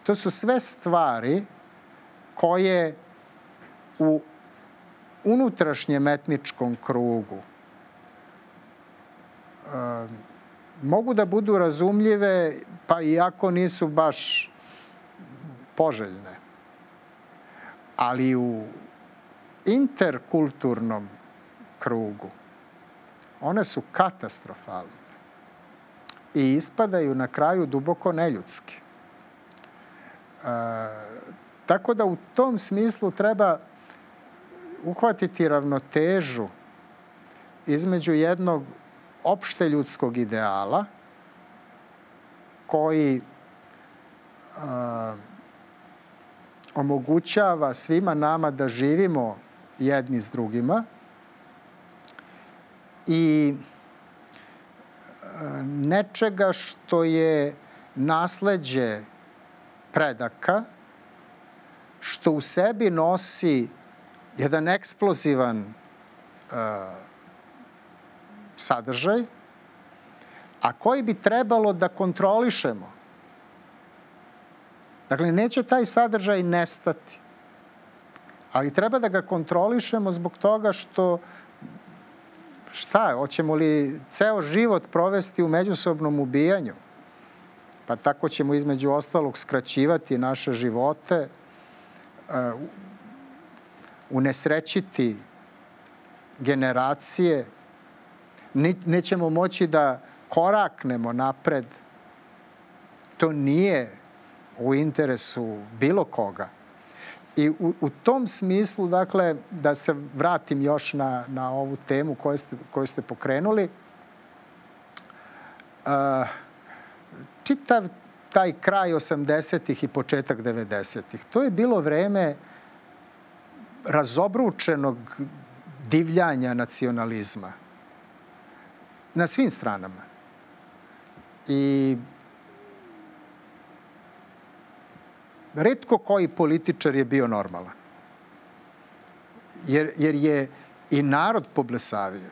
to su sve stvari koje u unutrašnjem etničkom krugu e, mogu da budu razumljive, pa iako nisu baš poželjne. Ali u interkulturnom krugu one su katastrofalne i ispadaju na kraju duboko neljudski. E, tako da u tom smislu treba uhvatiti ravnotežu između jednog opšte ljudskog ideala koji a, omogućava svima nama da živimo jedni s drugima i nečega što je nasleđe predaka, što u sebi nosi jedan eksplozivan uh, sadržaj, a koji bi trebalo da kontrolišemo. Dakle, neće taj sadržaj nestati, ali treba da ga kontrolišemo zbog toga što šta, hoćemo li ceo život provesti u međusobnom ubijanju? Pa tako ćemo između ostalog skraćivati naše živote, uh, unesrećiti generacije, nećemo moći da koraknemo napred. To nije u interesu bilo koga. I u, u tom smislu, dakle, da se vratim još na, na ovu temu koju ste, koju ste pokrenuli, uh, čitav taj kraj 80-ih i početak 90-ih, to je bilo vreme razobručenog divljanja nacionalizma na svim stranama. I redko koji političar je bio normalan. Jer, jer je i narod poblesavio.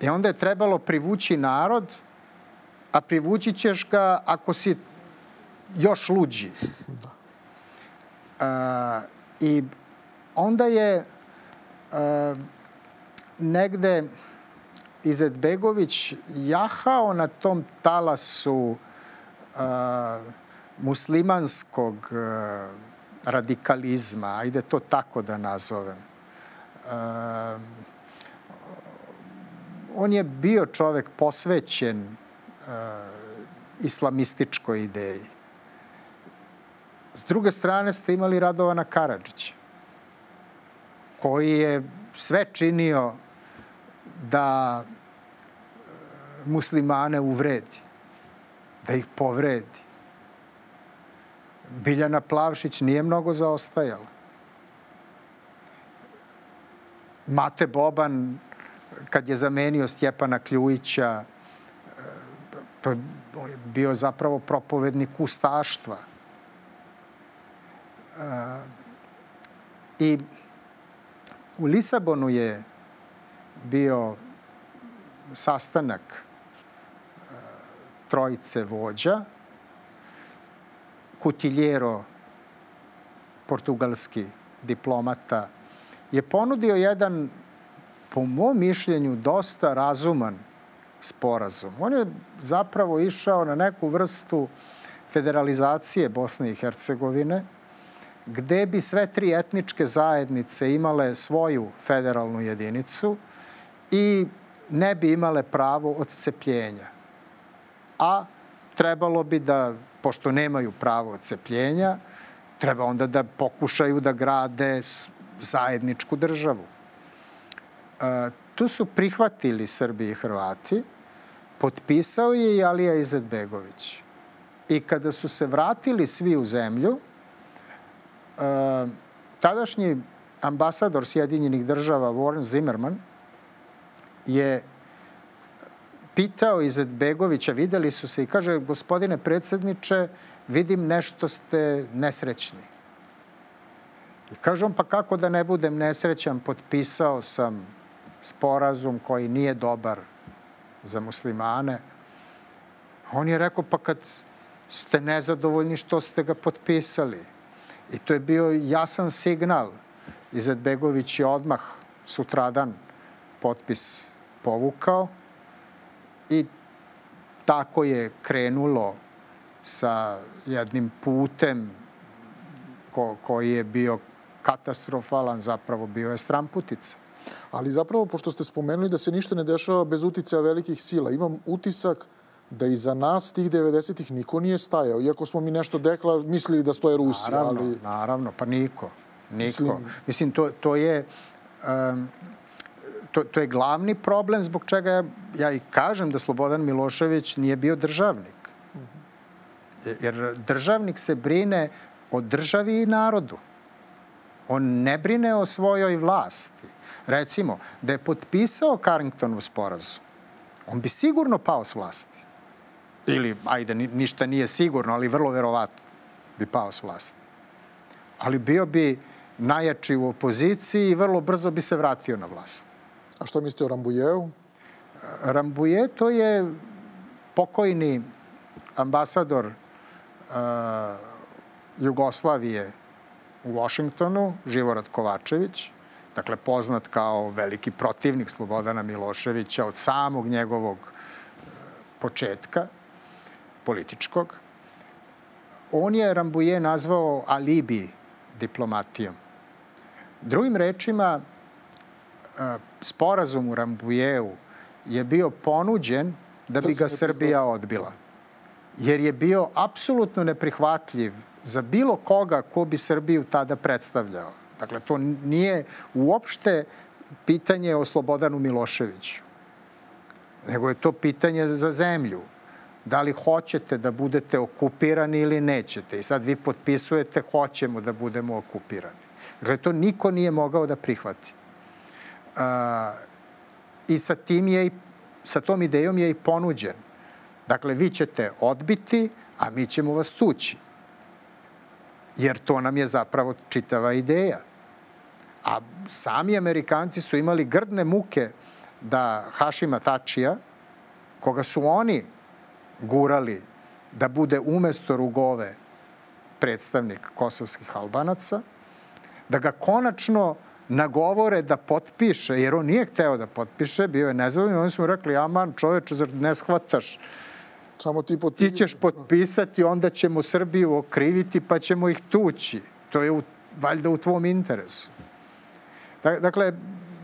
I onda je trebalo privući narod, a privući ćeš ga ako si još luđi. Da. A, I onda je uh, negde Izetbegović jahao na tom talasu uh, muslimanskog uh, radikalizma, ajde to tako da nazovem. Uh, on je bio čovek posvećen uh, islamističkoj ideji. S druge strane ste imali Radovana Karadžića koji je sve činio da e, muslimane uvredi, da ih povredi. Biljana Plavšić nije mnogo zaostajala. Mate Boban, kad je zamenio Stjepana Kljujića, e, je bio zapravo propovednik ustaštva. E, I U Lisabonu je bio sastanak e, trojice vođa. Kutiljero, portugalski diplomata, je ponudio jedan, po mom mišljenju, dosta razuman sporazum. On je zapravo išao na neku vrstu federalizacije Bosne i Hercegovine – gde bi sve tri etničke zajednice imale svoju federalnu jedinicu i ne bi imale pravo odcepljenja. A trebalo bi da, pošto nemaju pravo odcepljenja, treba onda da pokušaju da grade zajedničku državu. E, tu su prihvatili Srbi i Hrvati, potpisao je i Alija Izetbegović. I kada su se vratili svi u zemlju, Uh, tadašnji ambasador Sjedinjenih država Warren Zimmerman je pitao Izetbegovića, videli su se i kaže, gospodine predsedniče, vidim nešto ste nesrećni. I kaže on, pa kako da ne budem nesrećan, potpisao sam sporazum koji nije dobar za muslimane. On je rekao, pa kad ste nezadovoljni što ste ga potpisali. I to je bio jasan signal. Izetbegović je odmah sutradan potpis povukao i tako je krenulo sa jednim putem ko, koji je bio katastrofalan, zapravo bio je stramputica. Ali zapravo, pošto ste spomenuli da se ništa ne dešava bez uticaja velikih sila, imam utisak da i za nas tih 90-ih niko nije stajao. Iako smo mi nešto dekla, mislili da stoje Rusija. Naravno, ali... naravno, pa niko. Niko. Mislim, Mislim to, to je... Um, to, to je glavni problem zbog čega ja, ja i kažem da Slobodan Milošević nije bio državnik. Jer državnik se brine o državi i narodu. On ne brine o svojoj vlasti. Recimo, da je potpisao Carringtonov sporazum, on bi sigurno pao s vlasti. Ili, ajde, ništa nije sigurno, ali vrlo verovatno bi pao s vlasti. Ali bio bi najjači u opoziciji i vrlo brzo bi se vratio na vlast. A što mislite o Rambujevu? Rambuje to je pokojni ambasador uh, Jugoslavije u Washingtonu, Živorad Kovačević, dakle poznat kao veliki protivnik Slobodana Miloševića od samog njegovog uh, početka političkog. On je Rambuje nazvao alibi diplomatijom. Drugim rečima, sporazum u Rambujevu je bio ponuđen da bi ga Srbija odbila. Jer je bio apsolutno neprihvatljiv za bilo koga ko bi Srbiju tada predstavljao. Dakle, to nije uopšte pitanje o Slobodanu Miloševiću, nego je to pitanje za zemlju. Da li hoćete da budete okupirani ili nećete? I sad vi potpisujete hoćemo da budemo okupirani. Dakle, to niko nije mogao da prihvati. I sa, tim je, sa tom idejom je i ponuđen. Dakle, vi ćete odbiti, a mi ćemo vas tući. Jer to nam je zapravo čitava ideja. A sami Amerikanci su imali grdne muke da Hašima Tačija, koga su oni gurali da bude umesto Rugove predstavnik kosovskih albanaca, da ga konačno nagovore da potpiše, jer on nije hteo da potpiše, bio je nezadovoljno, oni su mu rekli, aman čoveče, zar ne shvataš? Samo ti, potpi... ti ćeš potpisati, onda ćemo Srbiju okriviti, pa ćemo ih tući. To je u, valjda u tvom interesu. Dakle,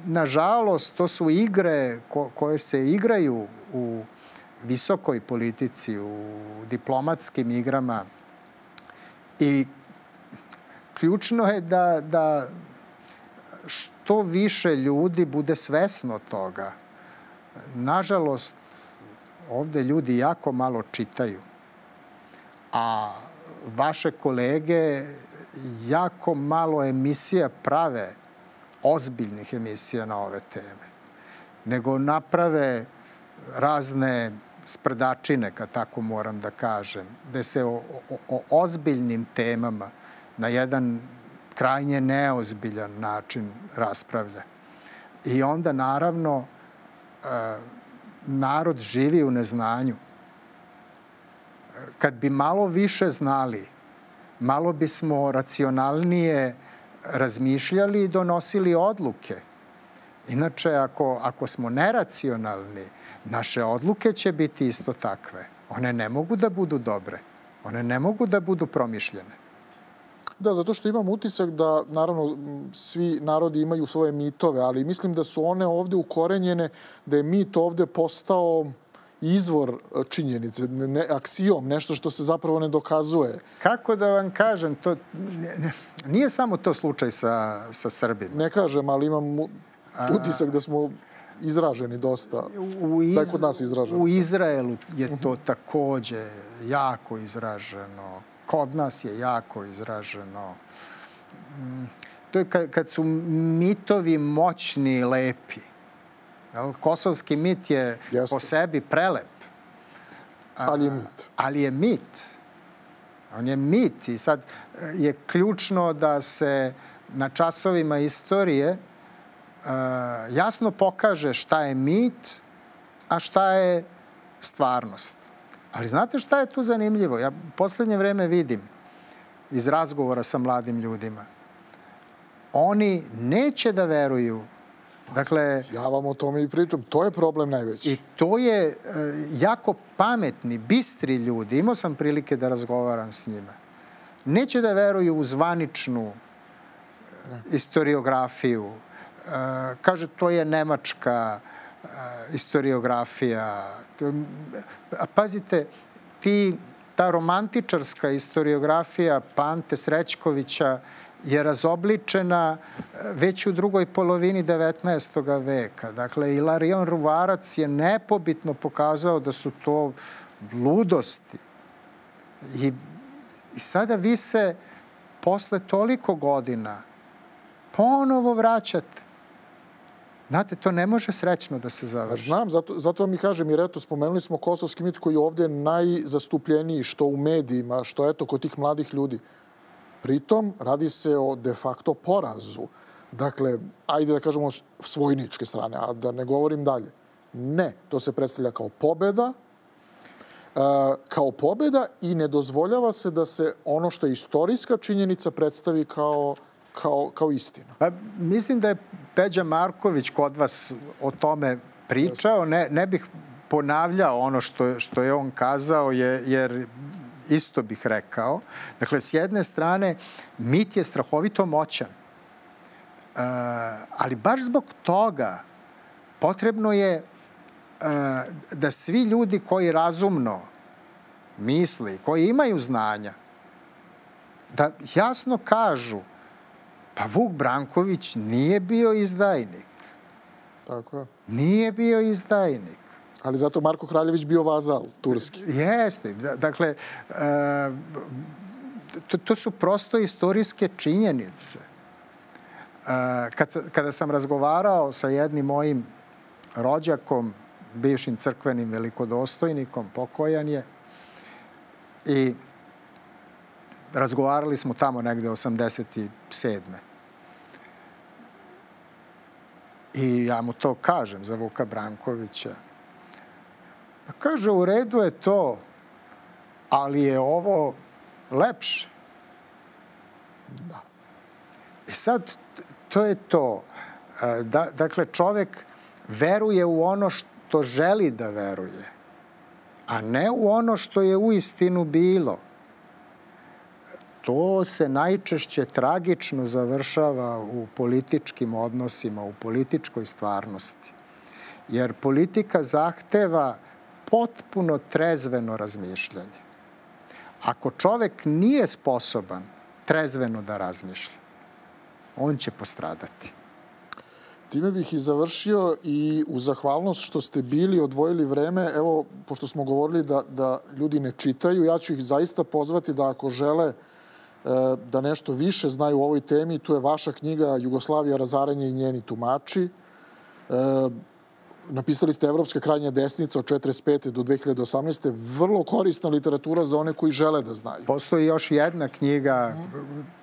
nažalost, to su igre ko, koje se igraju u visokoj politici, u diplomatskim igrama i ključno je da, da što više ljudi bude svesno toga. Nažalost, ovde ljudi jako malo čitaju, a vaše kolege jako malo emisija prave, ozbiljnih emisija na ove teme, nego naprave razne sprdačine, kad tako moram da kažem, gde se o, o, o ozbiljnim temama na jedan krajnje neozbiljan način raspravlja. I onda, naravno, e, narod živi u neznanju. Kad bi malo više znali, malo bismo racionalnije razmišljali i donosili odluke. Inače, ako, ako smo neracionalni, naše odluke će biti isto takve. One ne mogu da budu dobre. One ne mogu da budu promišljene. Da, zato što imam utisak da, naravno, svi narodi imaju svoje mitove, ali mislim da su one ovde ukorenjene, da je mit ovde postao izvor e, činjenice, ne, aksijom, nešto što se zapravo ne dokazuje. Kako da vam kažem, to ne, ne, nije samo to slučaj sa, sa Srbima. Ne kažem, ali imam utisak da smo izraženi dosta. U iz... Da je kod nas izraženo. U Izraelu je to takođe jako izraženo kod nas je jako izraženo. Mm, to je kad, su mitovi moćni i lepi. Kosovski mit je Jeste. po sebi prelep. Ali je mit. Ali je mit. On je mit i sad e, je ključno da se na časovima istorije uh, jasno pokaže šta je mit, a šta je stvarnost. Ali znate šta je tu zanimljivo? Ja poslednje vreme vidim iz razgovora sa mladim ljudima. Oni neće da veruju Dakle, ja vam o tome i pričam. To je problem najveći. I to je e, jako pametni, bistri ljudi. Imao sam prilike da razgovaram s njima. Neće da veruju u zvaničnu ne. istoriografiju. E, kaže, to je nemačka e, istoriografija. Pazite, ti, ta romantičarska istoriografija Pante Srećkovića je razobličena e, već u drugoj polovini 19. veka. Dakle, Ilarion Ruvarac je nepobitno pokazao da su to ludosti. I, i sada vi se posle toliko godina ponovo vraćate. Znate, to ne može srećno da se završi. Znam, zato, zato mi kažem, jer eto, spomenuli smo kosovski mit koji je ovde najzastupljeniji, što u medijima, što eto, kod tih mladih ljudi. Pritom, radi se o de facto porazu. Dakle, ajde da kažemo svojničke strane, a da ne govorim dalje. Ne, to se predstavlja kao pobeda, e, kao pobeda i ne dozvoljava se da se ono što je istorijska činjenica predstavi kao, kao, kao istina. Pa, mislim da je Peđa Marković kod vas o tome pričao. Ne, ne bih ponavljao ono što, što je on kazao, je, jer isto bih rekao. Dakle, s jedne strane, mit je strahovito moćan. Uh, ali baš zbog toga potrebno je uh, da svi ljudi koji razumno misli, koji imaju znanja, da jasno kažu pa Vuk Branković nije bio izdajnik. Tako je. Nije bio izdajnik. Ali zato Marko Kraljević bio vazal turski. Jeste. Dakle, e, to, to su prosto istorijske činjenice. E, kad, kada sam razgovarao sa jednim mojim rođakom, bivšim crkvenim velikodostojnikom, pokojan je, i razgovarali smo tamo negde 87. I ja mu to kažem za Vuka Brankovića. Pa kaže, u redu je to, ali je ovo lepše. Da. I sad, to je to. E, da, dakle, čovek veruje u ono što želi da veruje, a ne u ono što je u istinu bilo. To se najčešće tragično završava u političkim odnosima, u političkoj stvarnosti. Jer politika zahteva potpuno trezveno razmišljanje. Ako čovek nije sposoban trezveno da razmišlja, on će postradati. Time bih i završio i u zahvalnost što ste bili, odvojili vreme. Evo, pošto smo govorili da, da ljudi ne čitaju, ja ću ih zaista pozvati da ako žele da nešto više znaju o ovoj temi, tu je vaša knjiga Jugoslavija, razaranje i njeni tumači. E, napisali ste Evropska krajnja desnica od 45. do 2018. Vrlo korisna literatura za one koji žele da znaju. Postoji još jedna knjiga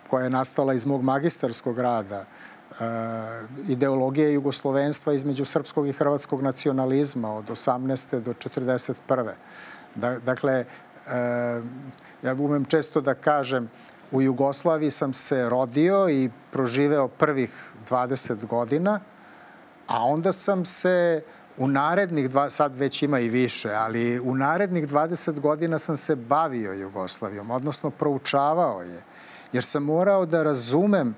koja je nastala iz mog magistarskog rada, uh, ideologija jugoslovenstva između srpskog i hrvatskog nacionalizma od 18. do 41. Da, dakle, ja umem često da kažem, u Jugoslaviji sam se rodio i proživeo prvih 20 godina, a onda sam se u narednih, dva, sad već ima i više, ali u narednih 20 godina sam se bavio Jugoslavijom, odnosno proučavao je, jer sam morao da razumem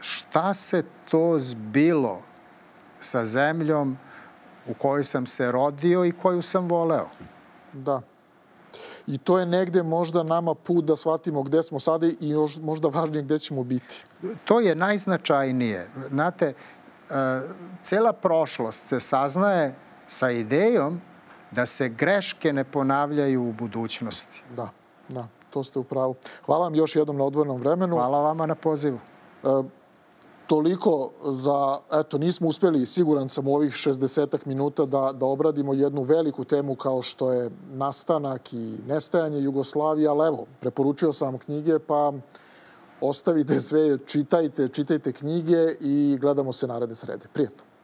šta se to zbilo sa zemljom u kojoj sam se rodio i koju sam voleo. Da. I to je negde možda nama put da shvatimo gde smo sada i još možda važnije gde ćemo biti. To je najznačajnije. Znate, cela prošlost se saznaje sa idejom da se greške ne ponavljaju u budućnosti. Da, da, to ste u pravu. Hvala vam još jednom na odvojenom vremenu. Hvala vama na pozivu. E, toliko za, eto, nismo uspeli, siguran sam, u ovih 60 minuta da, da obradimo jednu veliku temu kao što je nastanak i nestajanje Jugoslavije, ali evo, preporučio sam knjige, pa ostavite sve, čitajte, čitajte knjige i gledamo se naredne srede. Prijetno.